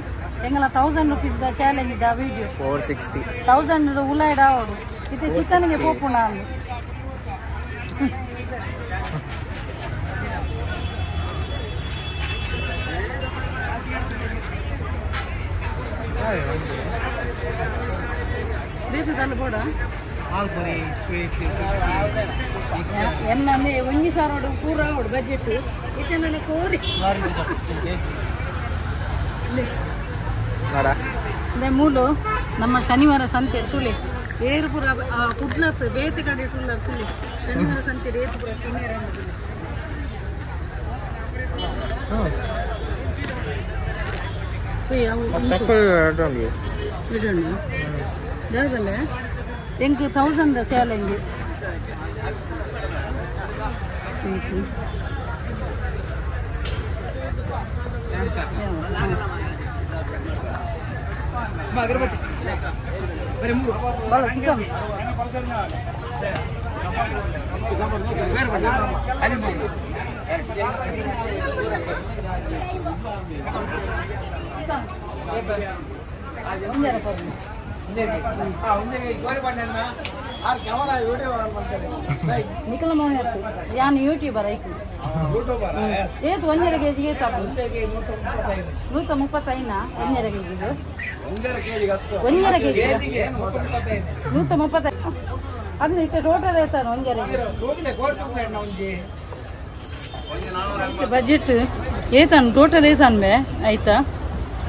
ಎಂಗಲ thousand rupees the challenge the video four sixty thousand ಉಲಾಯ್ಡ ಅವಡು ಇದು ಚಿಕನ್ಗೆ ಪೋಪುಣ ಅಂದು ಬೇಸದಲ್ಲ ಕೂಡ. ಎನ್ನಂದೆ ಒಂಜಿ ಸಾವಿರ ಪೂರ ಅವಡು ಬಜೆಟ್ ಇತ್ತೆ ನನಗೆ ಕೋರಿ. ಅದೇ ಮೂಲು ನಮ್ಮ ಶನಿವಾರ ಸಂತೆ ತುಳಿ. ಏರುಪುರ ಕುಡ್ಲ ಬೇತೆ ಕಡೆ ಟುಲ್ಲ ತುಳಿ. ಶನಿವಾರ ಸಂತೆ ಏರುಪುರ ತಿನ್ನೇರ ಎಂಕ್ ತೌಸಂಡ್ ಚಾಲೆಂಜ್ ಭಾಳ ಚಿಕನ್ ಒಂದರ ಕೊಡು. ನಿಖಲ ಮೌನ ಇತ್ತು ಯಾನ್ ಯೂಟ್ಯೂಬರ್ ಐಕು ಏತು ಒಂದರ ಕೆಜಿ ತಪ್ಪು ನೂತ ಮುಪ್ಪತ್ತೈನ ಒಂದರ ಕೆಜಿಗೆ ಒಂದರ ಕೆಜಿ ನೂತ ಮುಪ್ಪತ್ತೈದು. ಅದನ್ನ ಇತ್ತೆ ಟೋಟಲ್ ಐತಾನ ಒಂದರ ಬಜೆಟ್ ಏತಾನು ಟೋಟಲ್ ಏತಾನ್ ಬೇ ಆಯ್ತಾ?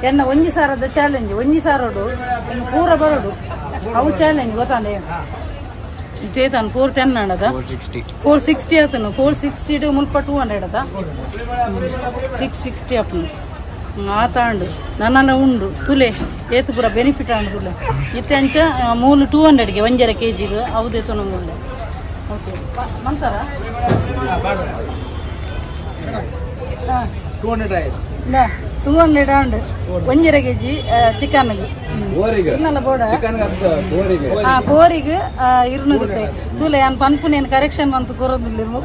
ಎನ್ನ ಒಂಜಿ ಸಾರದ ಚಾಲೆಂಜ್ ಒಂಜಿ ಸಾರೋಡು ಪೂರ ಬರೋಡು ಅವು ಚಾಲೆಂಜ್ ಗೊತ್ತಾಂಡೆ ಇತ್ತೇತಾನು ಫೋರ್ ಟೆನ್ ಅಣ್ಣದ ಫೋರ್ ಸಿಕ್ಸ್ಟಿ ಫೋರ್ ಸಿಕ್ಸ್ಟಿ ಆತನು. ಫೋರ್ ಸಿಕ್ಸ್ಟಿ ಮುಲ್ಪ ಟೂ ಹಂಡ್ರೆಡ್ ಅದ ಸಿಕ್ಸ್ ಸಿಕ್ಸ್ಟಿ ಅಪ್ಪನು ಆತಾಂಡು ನನ್ನನ್ನ ಉಂಡು. ತುಲೆ ಏತು ಪೂರ ಬೆನಿಫಿಟ್ ಆಂಡು ತುಲೆ. ಇತ್ತೆ ಅಂಚ ಮೂಲು ಟೂ ಹಂಡ್ರೆಡ್ಗೆ ಒಂಜರ ಕೆ ಜಿಗೆ ಅವದೇತು ನಮ್ಗೆ ಓಕೆ. ಮಂತಾರ ಹಾಂ. ಟೂ ಹಂಡ್ರೆಡ್ ಆಂಡ್ ಒಂಜರ ಕೆ ಜಿ ಚಿಕನ್ಗೆ. ಇನ್ನಲ್ಲ ಬೋಡ ಆ ಕೋರಿಗೆ ಇರುನೂರು ರೂಪಾಯಿ. ತೂಲೆ ಯಾನ್ ಪನ್ಪು నేను ಕರೆಕ್ಷನ್ ಮಂತ್ ಕೊರೋದಿಲ್ಲ ಇಲ್ಲ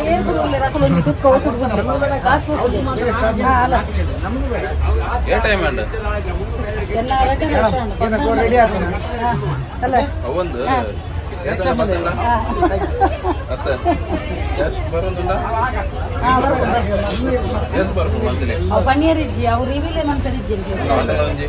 ಇನ್ನೊಂದು ಬರಲಿ ವಿಡಿಯೋ ಬರೋಡಿ ಹಾಂ ಮೇಡಮ್ ಎಸ್ ಏರ್ ಬರುವಲ್ಲ ರಕಲು ಒಂದು ತುಕ್ಕ ಹೋಗ್ತದೆ ಬಂದ್ರೆ ಕಾಸು ಹೋಗ್ತದೆ ಹಾ ಅಲ್ಲ ఏ టైం అండి ಎಲ್ಲ ರೆಡಿ ರೆಡಿ ಆಗ್ತದೆ ಅಲ್ಲ అవ్వంది ಹಾ. ಹಾ. అత్త ಎಷ್ಟು ಬರೋದಿಲ್ಲ ಹಾ ಬರ್ಬೋದು ಎಷ್ಟು ಬರ್ಬೋದು ಮಂತ್ಲಿ ಅವು ಪನ್ನೀರ್ ಇಜ್ಜಿ ಅವ್ರು ರಿವಿಲೇ ಮಂತರ್ ಇಜ್ಜಿ ಒಂದೇ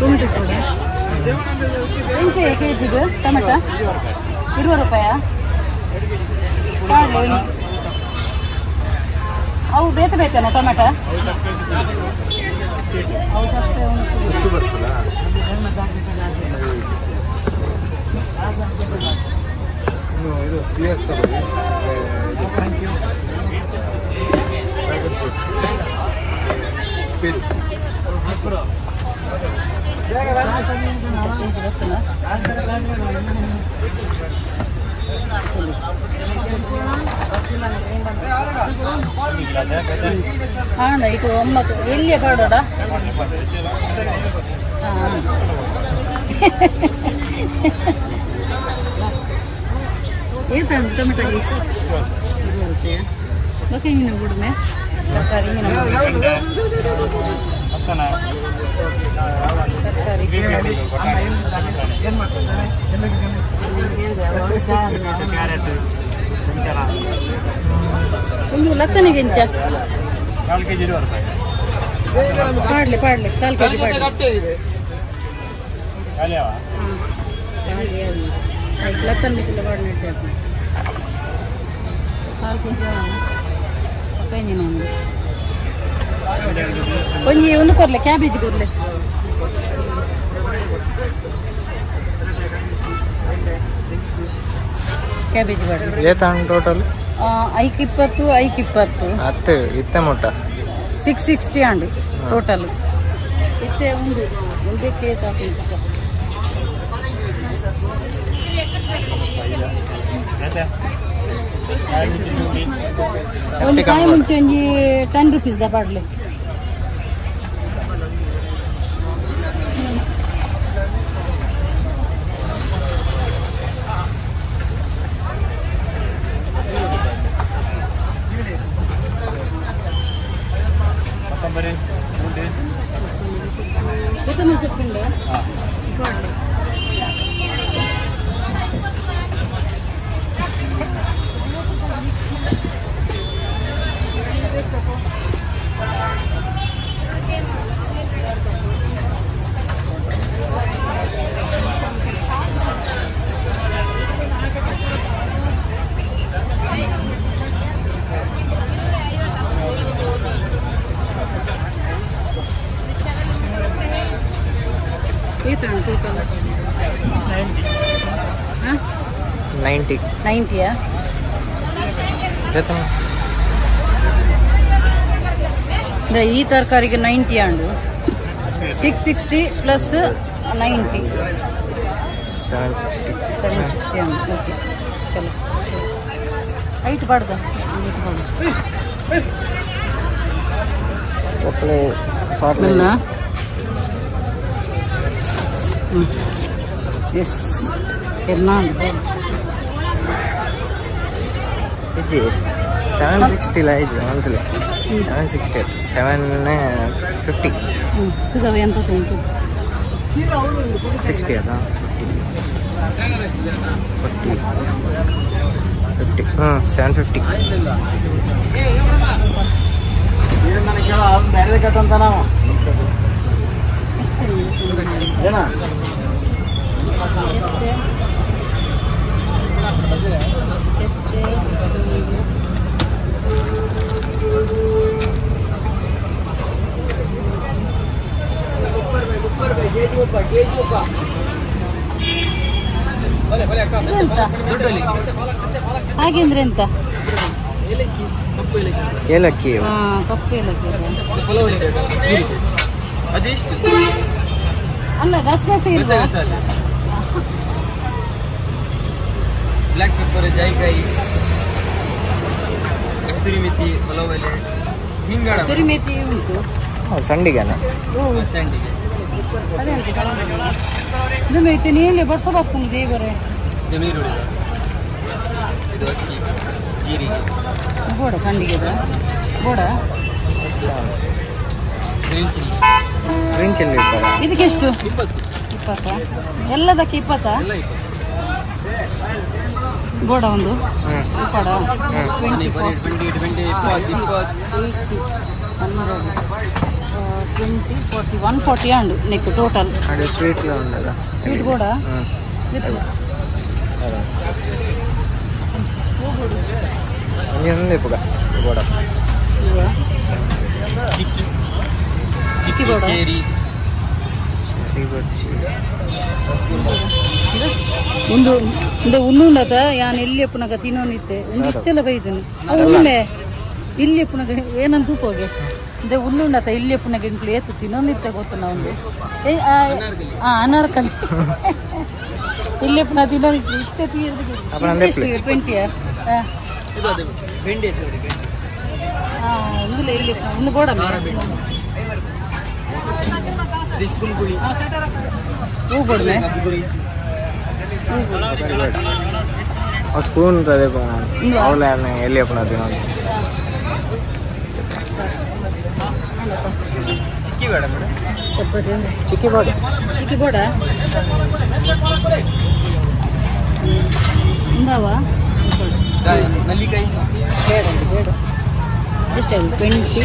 ಟೊಮೆಟೊ ಬೋಡ ಎಂಚೆ ಕೆ ಜಿದು ಟೊಮೆಟೊ ಇರುವ ರೂಪಾಯ ಕಾಣಲಿ ಅವು ಬೇತೆ ಬೇತೇನ ಟೊಮೆಟೊ ಅವು ಜಾಸ್ತಿ ಉಂಟು. ಇದು ಪಿ ಎಸ್ ತಗೊಳ್ಳಿ ಹಾಂ ಇದು ಒಂಬತ್ತು ಎಲ್ಲಿಯ ಕಾಡೋಡ ಹಾಂ ಏತ ಟೊಮೆಟೊಗೆ ಬರುತ್ತೆ ಓಕೆ ಹಿಂಗಿನ ಬಿಡುಮೆ ತರಕಾರಿ ಒಂದು ಇರುವ ರೂಪಾಯಿ. ಪಾಡ್ಲಿ ಪಾಡ್ಲಿ. ಕಾಲು ಕೆ ಜಿ ಪಾಡ್ಲಿ. ಲತ್ತನ್ ಬಿಸಿಲು ಕಾಲು ಕೆ ಜಿ ಪೈನಿನ ಒಂದು. ಒಂಜಿ ಒಂದು ಕೊರ್ಲೆ ಕ್ಯಾಬೇಜ್ ಕೊರ್ಲೆ ಕ್ಯಾಬೇಜ್ ಬಾಡ್ಲಿ ಏತ ಟೋಟಲ್ ಐಕ್ ಇಪ್ಪತ್ತು ಐಕ್ ಇಪ್ಪತ್ತು. ಹತ್ತು ಇತ್ತೆ ಮುಟ್ಟ? ಸಿಕ್ಸ್ ಸಿಕ್ಸ್ಟಿ ಆಂಡ್ ಟೋಟಲ್ ಇತ್ತೆ ಒಂದು ಒಂದು ಕಾಯಿ ಮುಂಚೆ ಒಂಜಿ ಟೆನ್ ರುಪೀಸ್ ದ ಪಾಡ್ಲೆ ಕೊತ್ತಂಬರಿ ಪುಂಡಿ ಕೊತ್ತಂಬರಿ ಸೊಪ್ಪಿಂದ ಪಾಡ್ಲೆ ಏತ ಟೋಟಲ್ ಹಾಂ ನೈಂಟಿ ನೈಂಟಿಯಾ ಏತ ದ ಈ ತರಕಾರಿಗೆ ನೈಂಟಿ ಅಂಡು six sixty plus ninety seven sixty seven sixty ಅಂಡು ಓಕೆ ಚಲೋ ಹೈಟ್ ಬಾರ್ದ ಚಪ್ಪಲಿ ಪಾರ್ಲೆ ಇಲ್ಲ ಎಸ್ ಎರ್ನಾಂಡು ಇಜ್ಜಿ ಸೆವೆನ್ ಸಿಕ್ಸ್ಟಿ ಇಲ್ಲ ಇಜ್ಜಿ monthly seven sixty seven fifty sixty ಅದ ಫಿಫ್ಟಿ ಫಿಫ್ಟಿ ಹ್ಞೂ ಸೆವೆನ್ ಫಿಫ್ಟಿ ಬೇರೆ ಕಟ್ಟಂತ ನಾವು ಏನ ಎತ್ತೆ ಎತ್ತೆ ಹಾಗೆ ಅಂದ್ರೆ ಎಂತ? ಏಲಕ್ಕಿ. ಹಾ ಕಪ್ಪು ಏಲಕ್ಕಿ ಅದು. ಅದೆಷ್ಟು ಅಲ್ಲ ಗಸಗಸೆ ಇಲ್ವಾ? ಬ್ಲ್ಯಾಕ್ ಪೆಪ್ಪರ್ ಜಾಯಿಕಾಯಿ ಕಸ್ತೂರಿ ಮೆಥಿ ಪಲಾವ್ ಎಲೆ ಹಿಂಗಾಡ ಸುರಿ ಮೇಥಿ ಉಂಟು. ಸಂಡಿಗೆನ? ಸಂಡಿಗೆ. ಅದೇ ನೀಲೆ ಬರ್ಸೋಬೇಕು ದೇವರೇ. ಇದು ನೀರುಳ್ಳಿ. ಇದು ಅಕ್ಕಿ ಜೀರಿಗೆ. ಬೋಡ ಸಂಡಿಗೆದ? ಬೋಡ? Green chilli. ಗ್ರೀನ್ ಚಿಲ್ಲಿ ಇರ್ತಾರ ಇದಕ್ಕೆ ಎಷ್ಟು? ಇಪ್ಪತ್ತು. ಇಪ್ಪತ್ತ? ಎಲ್ಲದಕ್ಕೆ ಇಪ್ಪತ್ತ? ಎಲ್ಲ ಇಪ್ಪತ್ತು. ಬೋಡ ಒಂದು ಹ್ಮ್ ಉಪ್ಪಾಡ ಟ್ವೆಂಟಿ ಬರೀ ಟ್ವೆಂಟಿ ಟ್ವೆಂಟಿ ಇಪ್ಪತ್ತು ಇಪ್ಪತ್ತು ಏಯ್ಟಿ ಹನ್ನೆರಡು twenty forty one forty and neck total ಅದು ಸ್ವೀಟ್ಲ ఉండదా ಸ್ವೀಟ್ ಬೋಡ ಹ್ಮ್ ఇది ఉంది ఇప్పుడు కూడా ಚಿಕ್ಕಿ ಚಿಕ್ಕಿ ಬೋಡ ಉಂಡು ಉಂಡೆ ಉಣ್ಣುಂಡದ ಯಾನ್ ಇಲ್ಲಿ ಪುನಗ ತಿನ್ನೋನಿತ್ತೆ ಉಂಡು ಇತ್ತೆಲ್ಲ ಬೈದನು. ಅವು ಉಣ್ಣೆ ಇಲ್ಲಿ ಪುನಗ ಏನಂತ ತೂಪೋಗೆ ಅಂದ್ರೆ ಉಣ್ಣುಂಡತ ಇಲ್ಲಿ ಪುನಗ ಇಂಕ್ಳು ಏತು ತಿನ್ನೋನಿತ್ತೆ ಗೊತ್ತಲ್ಲ ಒಂದು ಏ ಆ ಅನಾರ್ಕಲಿ. ಇಲ್ಲಿ ಪುನಃ ತಿನ್ನೋನಿತ್ತು ಇತ್ತೆ ತೀರ್ದಿಗೆ ಟ್ವೆಂಟಿಯ ಹಾಂ ಒಂದು ಇಲ್ಲಿ ಒಂದು ಬೋಡ. ರಿಸ್ಕುನ್ಕುಳಿ ಹೂ ಕೊಡ್ಮೆ ಆ ಸ್ಪೂನ್ ತದೆ ಅವಳ ಎಲ್ಲಿ ಅಪ್ಪನ ತಿನ್ನೋದು ಚಿಕ್ಕಿ ಬೇಡ ಮೇಡಮ್ ಚಿಕ್ಕಿ ಬೇಡ ಚಿಕ್ಕಿ ಬೇಡ ಇಂದಾವ ನಲ್ಲಿಕಾಯಿ ಬೇಡ ಬೇಡ ಎಷ್ಟಾಗಿ twenty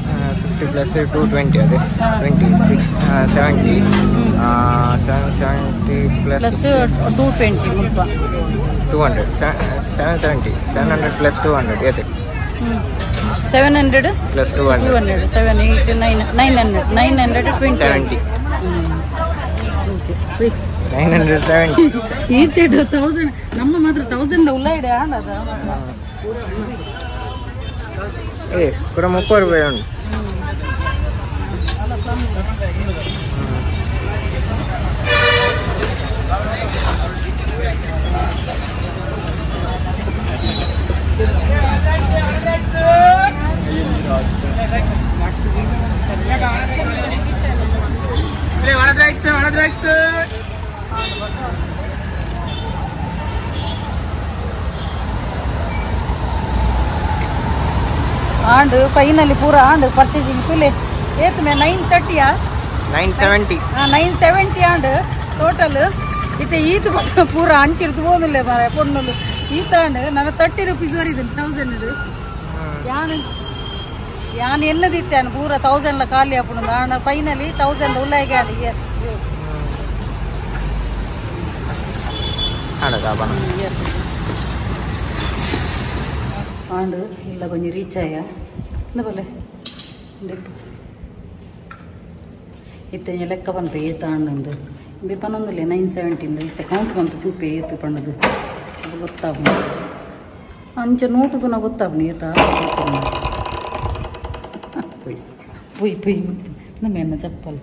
fifty plus two twenty అదే ఆ. Twenty six seventy seven seventy plus plus two twenty ಮುಲ್ಪ two hundred seven seventy seven hundred plus two hundred ಇದೆ seven hundred plus two two hundred hundred seven eight nine nine hundred nine hundred twenty seventy nine hundred seventy ಈತೆಡು thousand ನಮ್ಮ ಮಾತ್ರ thousand ಉಲ್ಲ ಇದೆ ಆಡದ ఏ ఇక్కడ ముప్పై రూపాయలు ఉంది ಆಂಡ್ ಫೈನಲಿ ಪೂರ ಆಂಡ್ ಪರ್ಚೇಸಿಂಗ್ ತುಲೆ ಏತ್ ಮೇ nine ತರ್ಟಿಯಾ nine seventy nine seventy and total ಇತ್ತೆ ಈತ್ ಪೂರ ಅಂಚಿರ್ದು ಓದಿಲ್ಲ ಮಾರ ಪೊಣ್ಣಲು ಈತ ಆಂಡ್ ನನ್ನ ತರ್ಟಿ ರುಪೀಸ್ ವರಿದೆ ತೌಸಂಡ್ ಯಾನ್ ಯಾನ್ ಎನ್ನದಿತ್ತೆ ಪೂರ ತೌಸಂಡ್ಲ ಖಾಲಿ ಅಪ್ಪಣ ನಾನು ಫೈನಲಿ ತೌಸಂಡ್ ಉಲ್ಲಾಗೆ ಆಡಿ ಎಸ್ ಎಸ್ ஆண்டு இல்லை கொஞ்சம் ரீச் ஆயா இந்த போல இந்த இப்போ ಇತ್ತೆ ಲೆಕ್ಕ ಬಂತು ಏತ ಆಂಡಂದು ಬಿ ಪನ್ನೊಂದುಲೆ ನೈನ್ ಸೆವೆಂಟಿಂದ ಇತ್ತೆ. ಕೌಂಟ್ ಬಂತು ತೂಪೆ ಏತು ಪಣ್ಣದು. ಅದು ಗೊತ್ತಾಗ್ನು ಅಂಚೆ ನೋಟು ಪುನಃ ಗೊತ್ತಾಗ್ನು ಏತ ಪುಯ್. ಪುಯ್ ನಮ್ಮ ಎನ್ನ ಚಪ್ಪಲ್.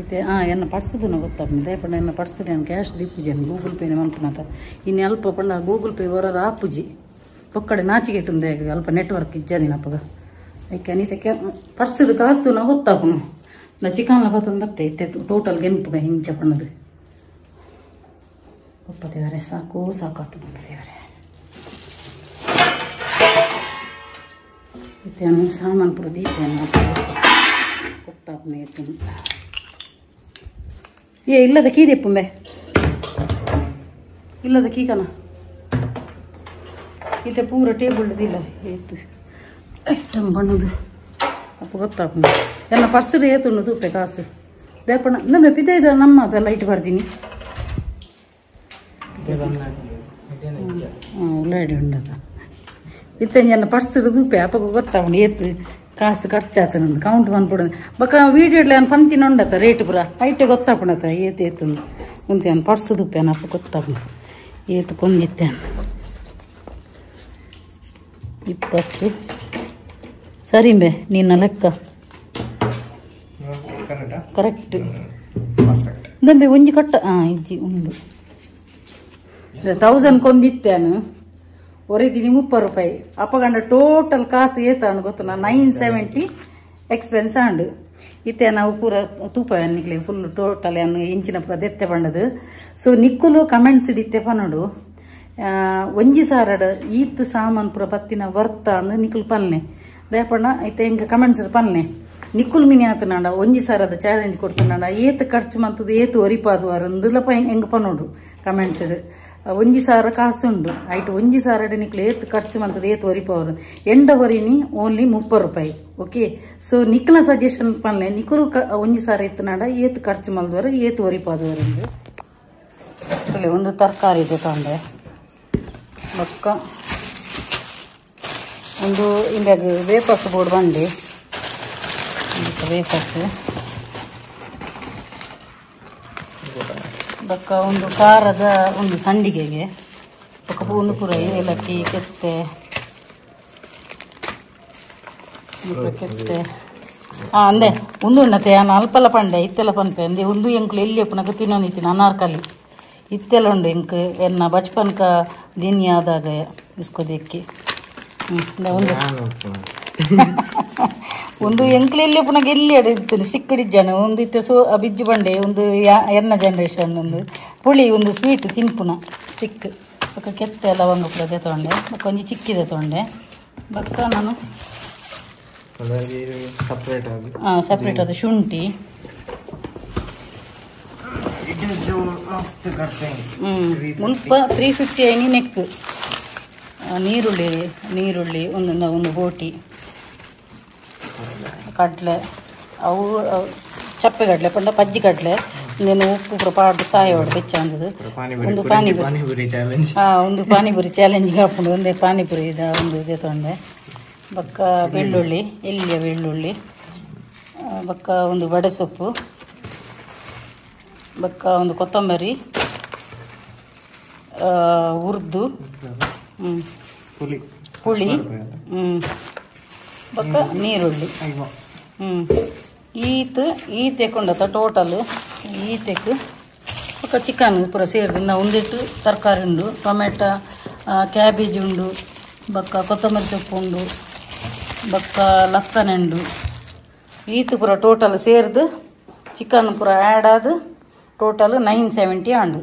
ಇತ್ತೆ ಹಾಂ ಎನ್ನ ಪಡ್ಸದು ಗೊತ್ತಾಗ್ನಿ ದೇಪಣ್ಣ ಎನ್ನ ಪಡ್ಸದೆ ನಾನು ಕ್ಯಾಶ್ ದಿಪ್ಪುಜಿ ಗೂಗಲ್ ಪೇನೆ ಮಲ್ಪನತ ಇನ್ನು ಅಲ್ಪ ಪಂಡ ಗೂಗಲ್ ಪೇ ವರದ ಆಪುಜಿ. ಪೊಕ್ಕಡೆ ನಾಚಿಕೆಟ್ಟುಂದೆ ಅಲ್ಪ ನೆಟ್ವರ್ಕ್ ಇಜ್ಜದಿನಪ್ಪಗ ಅದಕ್ಕೆ ನೀತಕ್ಕೆ ಪರ್ಸದು ಕಾಸ್ತು ನಾ ಗೊತ್ತಾಪನು ಚಿಕನ್ ಬತ್ತೊಂದು ಬತ್ತೆ ಇತ್ತೆ ಟೋಟಲ್ ಗೆನ್ಪುಗ ಹಿಂಚ ಪಣ್ಣದು ಒಪ್ಪದೇವರೆ ಸಾಕು ಸಾಕಾತು ಒಪ್ಪದೇವರೆ ಇತ್ತೇನು ಸಾಮಾನು ಪುರ ದೀಪೇನು ಗೊತ್ತಾಪನೆ ಇರ್ತೀನಿ. ಏ, ಇಲ್ಲದ ಕೀದೆಪ್ಪುಂಬೆ ಇಲ್ಲದ ಕೀಕನ ಇತ್ತೆ ಪೂರ ಟೇಬಲ್ ಇಲ್ಲ ಏತು ಐಟಮ್ ಬಣ್ಣದು ಅಪ್ಪ ಗೊತ್ತಾಪ ಎಲ್ಲ ಪರ್ಸ್ ಏತುಂಡು ತೂಪೆ ಕಾಸು. ದೇಪಣ ನಮ್ಮ ಪಿದೆ ಇದೆ ನಮ್ಮ ಅದೆಲ್ಲ ಇಟ್ಟು ಬರ್ತೀನಿ. ಹಾಂ ಉಳ್ಳಾಡಿ ಉಂಡದ ಇತ್ತೆ ನನ್ನ ಪರ್ಸರು ತೂಪೆ ಅಪ್ಪಗೆ ಗೊತ್ತಾವಣ ಏತು ಕಾಸು ಖರ್ಚಾತ ನಂದು ಕೌಂಟ್ ಬಂದ್ಬಿಡ ಬಕ ವೀಡಿಯೋಡ್ಲಿ ನಾನು ಪಂತಿನ ಉಂಡತ ರೇಟ್ ಪುರ? ಐಟೆ ಗೊತ್ತಾಪಣತ ಏತು ಏತು ಉಂತೆ ನಾನು ಪರ್ಸ್ ತೂಪೆ ಅಪ್ಪ ಗೊತ್ತಾಪಣ ಏತು ಕೊಂದಿತ್ತೆ ಇಪ್ಪತ್ತು. ಸರಿ ಬೇ ನಿನ್ನ ಲೆಕ್ಕ. ಕರೆಕ್ಟ್ ದಂಬೆ ಒಂಜಿ ಕಟ್ಟ ಹಾಂ ಇಜ್ಜಿ ಉಂಡು. ತೌಸಂಡ್ ಕೊಂದಿತ್ತೇನು. ಒರೆದಿನಿ ಮುಪ್ಪ ರೂಪಾಯಿ. ಅಪ್ಪಗಂಡ ಟೋಟಲ್ ಕಾಸು ಏತಾನು ಗೊತ್ತ? ನೈನ್ ಸೆವೆಂಟಿ ಎಕ್ಸ್ಪೆನ್ಸ್ ಆಂಡು. ಇತ್ತೆ ನಾವು ಪೂರ ತೂಪ ಅನ್ನಿಕ್ಲಿ ಫುಲ್ ಟೋಟಲ್ ಅನ್ನು ಇಂಚಿನ ಪೂರ ದೆತ್ತೆ ಬಂಡದು. ಸೊ ನಿಕ್ಕುಲು ಕಮೆಂಟ್ಸ್ ಇಡಿತ್ತೆ ಪನ್ನಡು ಆ, ಒಂಜಿ ಸಾರಡ ಈತ್ ಸಾಮಾನ್ ಪೂರ ಬತ್ತಿನ ವರ್ತ ಅಂದ್ ನಿಕ್ಕುಲು ಪನ್ನೆ ದಯಪಣ್ಣ ಇತ್ತೆ ಹಿಂಗೆ ಕಮೆಂಟ್ಸ್ ಪಲ್ನೆ ನಿಕ್ಕುಲ್ ಮಿನಿ ಆತನಾಂಡ ಒಂಜಿ ಸಾರ ಅದ ಚಾಲೆಂಜ್ ಕೊಡ್ತಾನಾಡ ಏತ್ ಖರ್ಚು ಮಂತದ ಏತ್ ಒರಿಪಾದು ಅರಂದುಲಪ ಹೆಂಗ ನೋಡು ಕಮೆಂಟ್ಸ್ ಒಂಜಿ ಸಾರ ಕಾಸು ಉಂಡು. ಐಟ್ ಒಂಜಿ ಸಾರಡೆ ನಿಕ್ಲು ಏತ್ ಖರ್ಚು ಮಂತದ ಏತ್ ಒರಿಪವರು ಎಂಡ ಒರಿನಿ ಓನ್ಲಿ ಮುಪ್ಪ ರೂಪಾಯಿ. ಓಕೆ? ಸೊ ನಿಕ್ಲ ಸಜೆಷನ್ ಪನ್ಲೆ, ನಿಕುಲ್ ಒಂಜಿ ಸಾರ ಇತ್ತನಾಡ ಏತ್ ಖರ್ಚು ಮಲ್ದವರು ಏತ್ ಒರಿಪಾದವರಂದು ಒಂದು ತರಕಾರಿ ಇದೆ ತಂದೆ ಬೊಕ್ಕ. ಒಂದು ಇಂದಾಗ ವೇಪಸ್ ಬೋರ್ಡ್ ಬಂಡಿ ವೇಪಸ್ ಬೊಕ್ಕ ಒಂದು ಖಾರದ ಒಂದು ಸಂಡಿಗೆಗೆ ಬೊಕ್ಕ ಪೂನು ಪುರೈ ಏಲಕ್ಕಿ, ಕೆತ್ತೆ. ಕೆತ್ತೆ. ಆ, ಅಂದೆ ಒಂದು ಉಣ್ಣತೆ ನಾನು ಅಲ್ಪಲ ಪಂಡೆ ಇತ್ತೆಲ್ಲ ಪಂಪೆ, ಅಂದೆ ಒಂದು ಎಂಕ್ಲು ಎಲ್ಲಿ ಪುನಕ ತಿನ್ನೋನಿತ್ತಿನ ಅನಾರ್ಕಲಿ ಇತ್ತೆಲ್ಲ ಉಂಡು ಎಂಕ್ ಎನ್ನ ಬಚ್ಪನ್ಕ ದಿನ್ಯಾದಾಗ ಆದಾಗ ಇಸ್ಕೋದೆಕ್ಕಿ ಹ್ಞೂ ಒಂದು ಒಂದು ಎಂಕ್ಲೆಲ್ಲಿ ಪುನಃ ಎಲ್ಲಿ ಸ್ಟಿಕ್ ಸಿಕ್ಕಡಿಜ್ಜಾನೆ ಒಂದು ಇತ್ತೆ ಸೋ ಬಿಜ್ಜು ಬಂಡೆ ಒಂದು ಯಾ ಎನ್ನ ಜನರೇಷನ್ ಒಂದು. ಪುಳಿ ಒಂದು ಸ್ವೀಟ್ ತಿನ್ಪುನ ಸ್ಟಿಕ್ ಬೊಕ್ಕ ಕೆತ್ತೆ ಲವಂಗ ಪುರದೆ ತೊಗೊಂಡೆ. ಬೊಕ್ಕ ಒಂಜಿ ಚಿಕ್ಕಿದೆ ತೊಗೊಂಡೆ. ಬೊಕ್ಕ ನಾನು ಸಪ್ರೇಟ್ ಆಗಿ. ಸಪ್ರೇಟ್ ಅದು ಶುಂಠಿ. ಹ್ಞೂ ಮುಲ್ಪ ತ್ರೀ ಫಿಫ್ಟಿ ಐನಿ ನೆಕ್ ನೀರುಳ್ಳಿ ನೀರುಳ್ಳಿ ಒಂದೊಂದು ಒಂದು ಬೋಟಿ ಕಡಲೆ ಅವು ಅವು ಚಪ್ಪೆಗಡ್ಲೆ ಪಂಡ ಪಜ್ಜಿ ಕಡಲೆ ನೀನು ಉಪ್ಪು ಪೂರ ಪಾಡ್ದು ಕಾಯಿ ಹೊಡೆದು ಬೆಚ್ಚ ಅಂದದು ಒಂದು ಪಾನಿಪುರಿ ಚಾಲೆಂಜ್ ಹಾಂ ಒಂದು ಪಾನಿಪುರಿ ಚಾಲೆಂಜ್ ಹಾಕೊಂಡು ಒಂದೇ ಪಾನಿಪುರಿ ಇದೆ ಒಂದು ಇದೆ ತೊಂದೆ ಬಕ್ಕ ಬೆಳ್ಳುಳ್ಳಿ ಇಲ್ಲಿಯ ಬೆಳ್ಳುಳ್ಳಿ ಬಕ್ಕ ಒಂದು ಬಡೆ ಸೊಪ್ಪು ಬಕ್ಕ ಒಂದು ಕೊತ್ತಂಬರಿ ಉರ್ದು ಹುರ್ದು ಹ್ಞೂ ಪುಲಿ. ಹುಳಿ ಹ್ಞೂ ಬಕ್ಕ ನೀರುಳ್ಳಿ. ಹ್ಞೂ ಈತ್ ಈ ತೆಕೊಂಡತ ಟೋಟಲ್ ಈ ತೆಕ್ ಬೊಕ್ಕ ಚಿಕನ್ ಪೂರ ಸೇರಿದು ನಾವು ಒಂದಿಟ್ಟು ತರಕಾರಿ ಉಂಡು ಟೊಮೆಟೊ ಕ್ಯಾಬೇಜ್ ಉಂಡು ಬೊಕ್ಕ ಕೊತ್ತಂಬರಿ ಸೊಪ್ಪು ಉಂಡು ಬೊಕ್ಕ ಲಕ್ಕನೆ ಉಂಡು. ಈತ್ ಪೂರ ಟೋಟಲ್ ಸೇರಿದು ಚಿಕನ್ ಪೂರ ಆ್ಯಡ್ ಆದ ಟೋಟಲ್ ನೈನ್ ಸೆವೆಂಟಿ ಆಂಡು.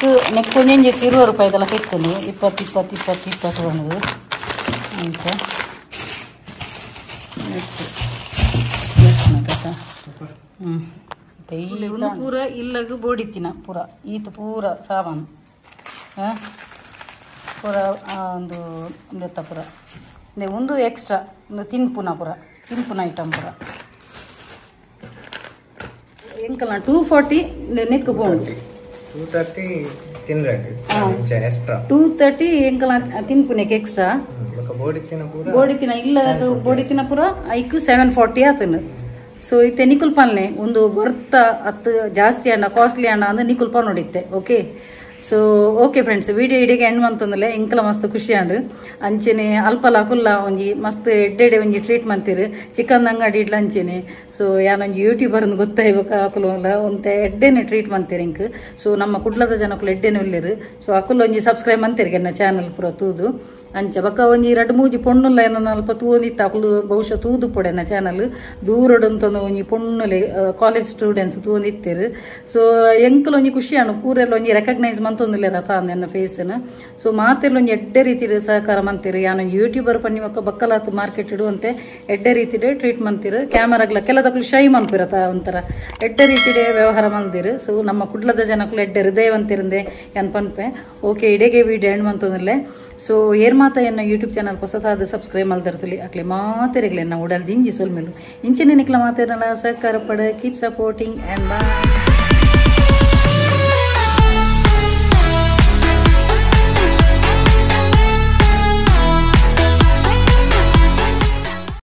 ನೆಕ್ ನೆಕ್ ಒಂಜೊಂಜಕ್ಕೆ ಇರುವ ರೂಪಾಯಿದೆಲ್ಲ ಕೆಕ್ಕಲು ಇಪ್ಪತ್ತು ಇಪ್ಪತ್ತು ಇಪ್ಪತ್ತು ಇಪ್ಪತ್ತು ಒಂದು ಅಂಚ ಹ್ಞೂ ಪೂರ ಇಲ್ಲಗ ಬೋಡಿತ್ತಿನ ಪೂರ. ಈತ ಪೂರ ಸಾಮಾನು. ಹಾಂ? ಪೂರ ಒಂದು ಒಂದೆತ್ತ ಪೂರ. ಒಂದು ಎಕ್ಸ್ಟ್ರಾ ಒಂದು ತಿನ್ಪುನ ಪೂರ. ತಿನ್ಪುನ ಐಟಮ್ ಪೂರ. ಎಂಕಲ್ಲ ಟೂ ಫಾರ್ಟಿ ನೆಕ್ ಬೋಂಡು. ಟೂ ತರ್ಟಿ ತಿನ್ಬೇಕು. ಎಕ್ಸ್ಟ್ರಾ ಟೂ ತರ್ಟಿ ಎಂಕಲ ತಿನ್ಪುನೆಕ್ ಎಕ್ಸ್ಟ್ರಾ ಬೋಡಿ ತಿನ ಇಲ್ಲ ಬೋಡಿ ತಿನ ಪುರ ಐಕು ಸೆವೆನ್ ಫಾರ್ಟಿ ಆತನು. ಸೊ ಇತ್ತೆ ನಿಕುಲ್ ಪಾನ್ಲೆ ಒಂದು ವರ್ತ ಅತ್ ಜಾಸ್ತಿ ಅಣ್ಣ ಕಾಸ್ಟ್ಲಿ ಅಣ್ಣ ಅಂದ್ರೆ ನಿಕುಲ್ PAN okay so okay friends video ಇಡಿಗೆ end ಮಂತಂದಲೆ ಇಂಕಲ ಮಸ್ತ್ ಖುಷಿ ಆಂಡು ಅಂಚೆನೆ ಅಲ್ಪಲ ಕುಲ್ಲ ಒಂಜಿ ಮಸ್ತ್ ಎಡ್ಡೆಡೆ ಒಂಜಿ ಟ್ರೀಟ್ ಮಂತಿರು ಚಿಕನ್ ಅಂಗಡಿ ಇಡ್ಲ ಅಂಚೆನೆ. ಸೊ ಯಾನೊಂಜಿ ಯೂಟ್ಯೂಬರ್ ಗೊತ್ತಾಯ್ಬೇಕು ಅಕುಲ ಒಂತೆ ಎಡ್ಡೆನೆ ಟ್ರೀಟ್ ಮಂತಿರಿ ಇಂಕ್ ಸೊ ನಮ್ಮ ಕುಡ್ಲದ ಜನಕ್ಕೂ ಎಡ್ಡೆನೆ ಉಳ್ಳಿರು ಸೊ ಅಕುಲ್ ಒಂಜಿ ಸಬ್ಸ್ಕ್ರೈಬ್ ಮಂತಿರಿಗೆ ನನ್ನ ಚಾನಲ್ ಪೂರ ತೂದು. ಅಂಚ ಬಕ್ಕ ಒಂಜಿ ರಡ್ಡ್ ಮೂಜಿ ಪೊಣ್ಣುಲ್ಲ ಏನನ್ನ ಅಲ್ಪ ತೂಂದಿತ್ತ ಅಕುಲು ಬಹುಶಃ ತೂದು ಪೊಡೆನ ಚಾನಲ್ ದೂರಡುಂತಂದು ಒಂಜಿ ಪೊಣ್ಣುಲೆ ಕಾಲೇಜ್ ಸ್ಟೂಡೆಂಟ್ಸ್ ತೂಂದಿತ್ತೇರು ಸೊ ಎಂಕಲ್ ಒಂಜಿ ಖುಷಿ ಅಣ್ಣು ಪೂರೆಲ್ಲ ಒಂಜಿ ರೆಕಗ್ನೈಸ್ ಮಂತೊಂದಿಲ್ಲ ತಾ ನನ್ನ ಫೇಸ್ನ ಸೊ ಮಾತೆಲ್ಲ ಒಂಜಿ ಎಡ್ಡೆ ರೀತಿಡ್ ಸಹಕಾರ ಮಂತಿರು. ಯಾನು ಯೂಟ್ಯೂಬರ್ ಪನ್ನಿ ಮಕ್ಕ ಬಕ್ಕಲಾತ್ ಮಾರ್ಕೆಟ್ ಇಡುವಂತೆ ಎಡ್ಡೆ ರೀತಿಡ್ ಟ್ರೀಟ್ ಮಂತಿರು ಕ್ಯಾಮರಾಗ್ಲ ಕೆಲದಕ್ಲು ಶೈ ಮಂಪಿರತ ಒಂಥರ. ಎಡ್ಡೆ ರೀತಿಡೆ ವ್ಯವಹಾರ ಮಂದಿರು. ಸೊ ನಮ್ಮ ಕುಡ್ಲದ ಜನಕ್ಕಳು ಎಡ್ಡೆ ಹೃದಯವಂತಿರಂದೆ, ಯಾನ್ ಪನ್ಪೆ. ಓಕೆ ಇಡೆಗೆ ವಿಡಿಯೋ ಎಂಡ್ ಸೊ ಏರ್ ಮಾತ ಎನ್ನ ಯೂಟ್ಯೂಬ್ ಚಾನಲ್ ಹೊಸತಾದ ಸಬ್ಸ್ಕ್ರೈಬ್ ಮಲ್ದಿರ್ತಲಿ ಅಕ್ಲೆ ಮಾತೆರೆಗ್ಲೆ ನಾವು ಉಡಲ್ ದಿಂಜಿ ಸೊಲ್ಮೇಲು ಇಂಚಿನ ನಿಕ್ಲ ಮಾತೇನಲ್ಲ ಸಹಕಾರ ಪಡ ಕೀಪ್ ಸಪೋರ್ಟಿಂಗ್ ಆ್ಯಂಡ್ ಬಾಯ್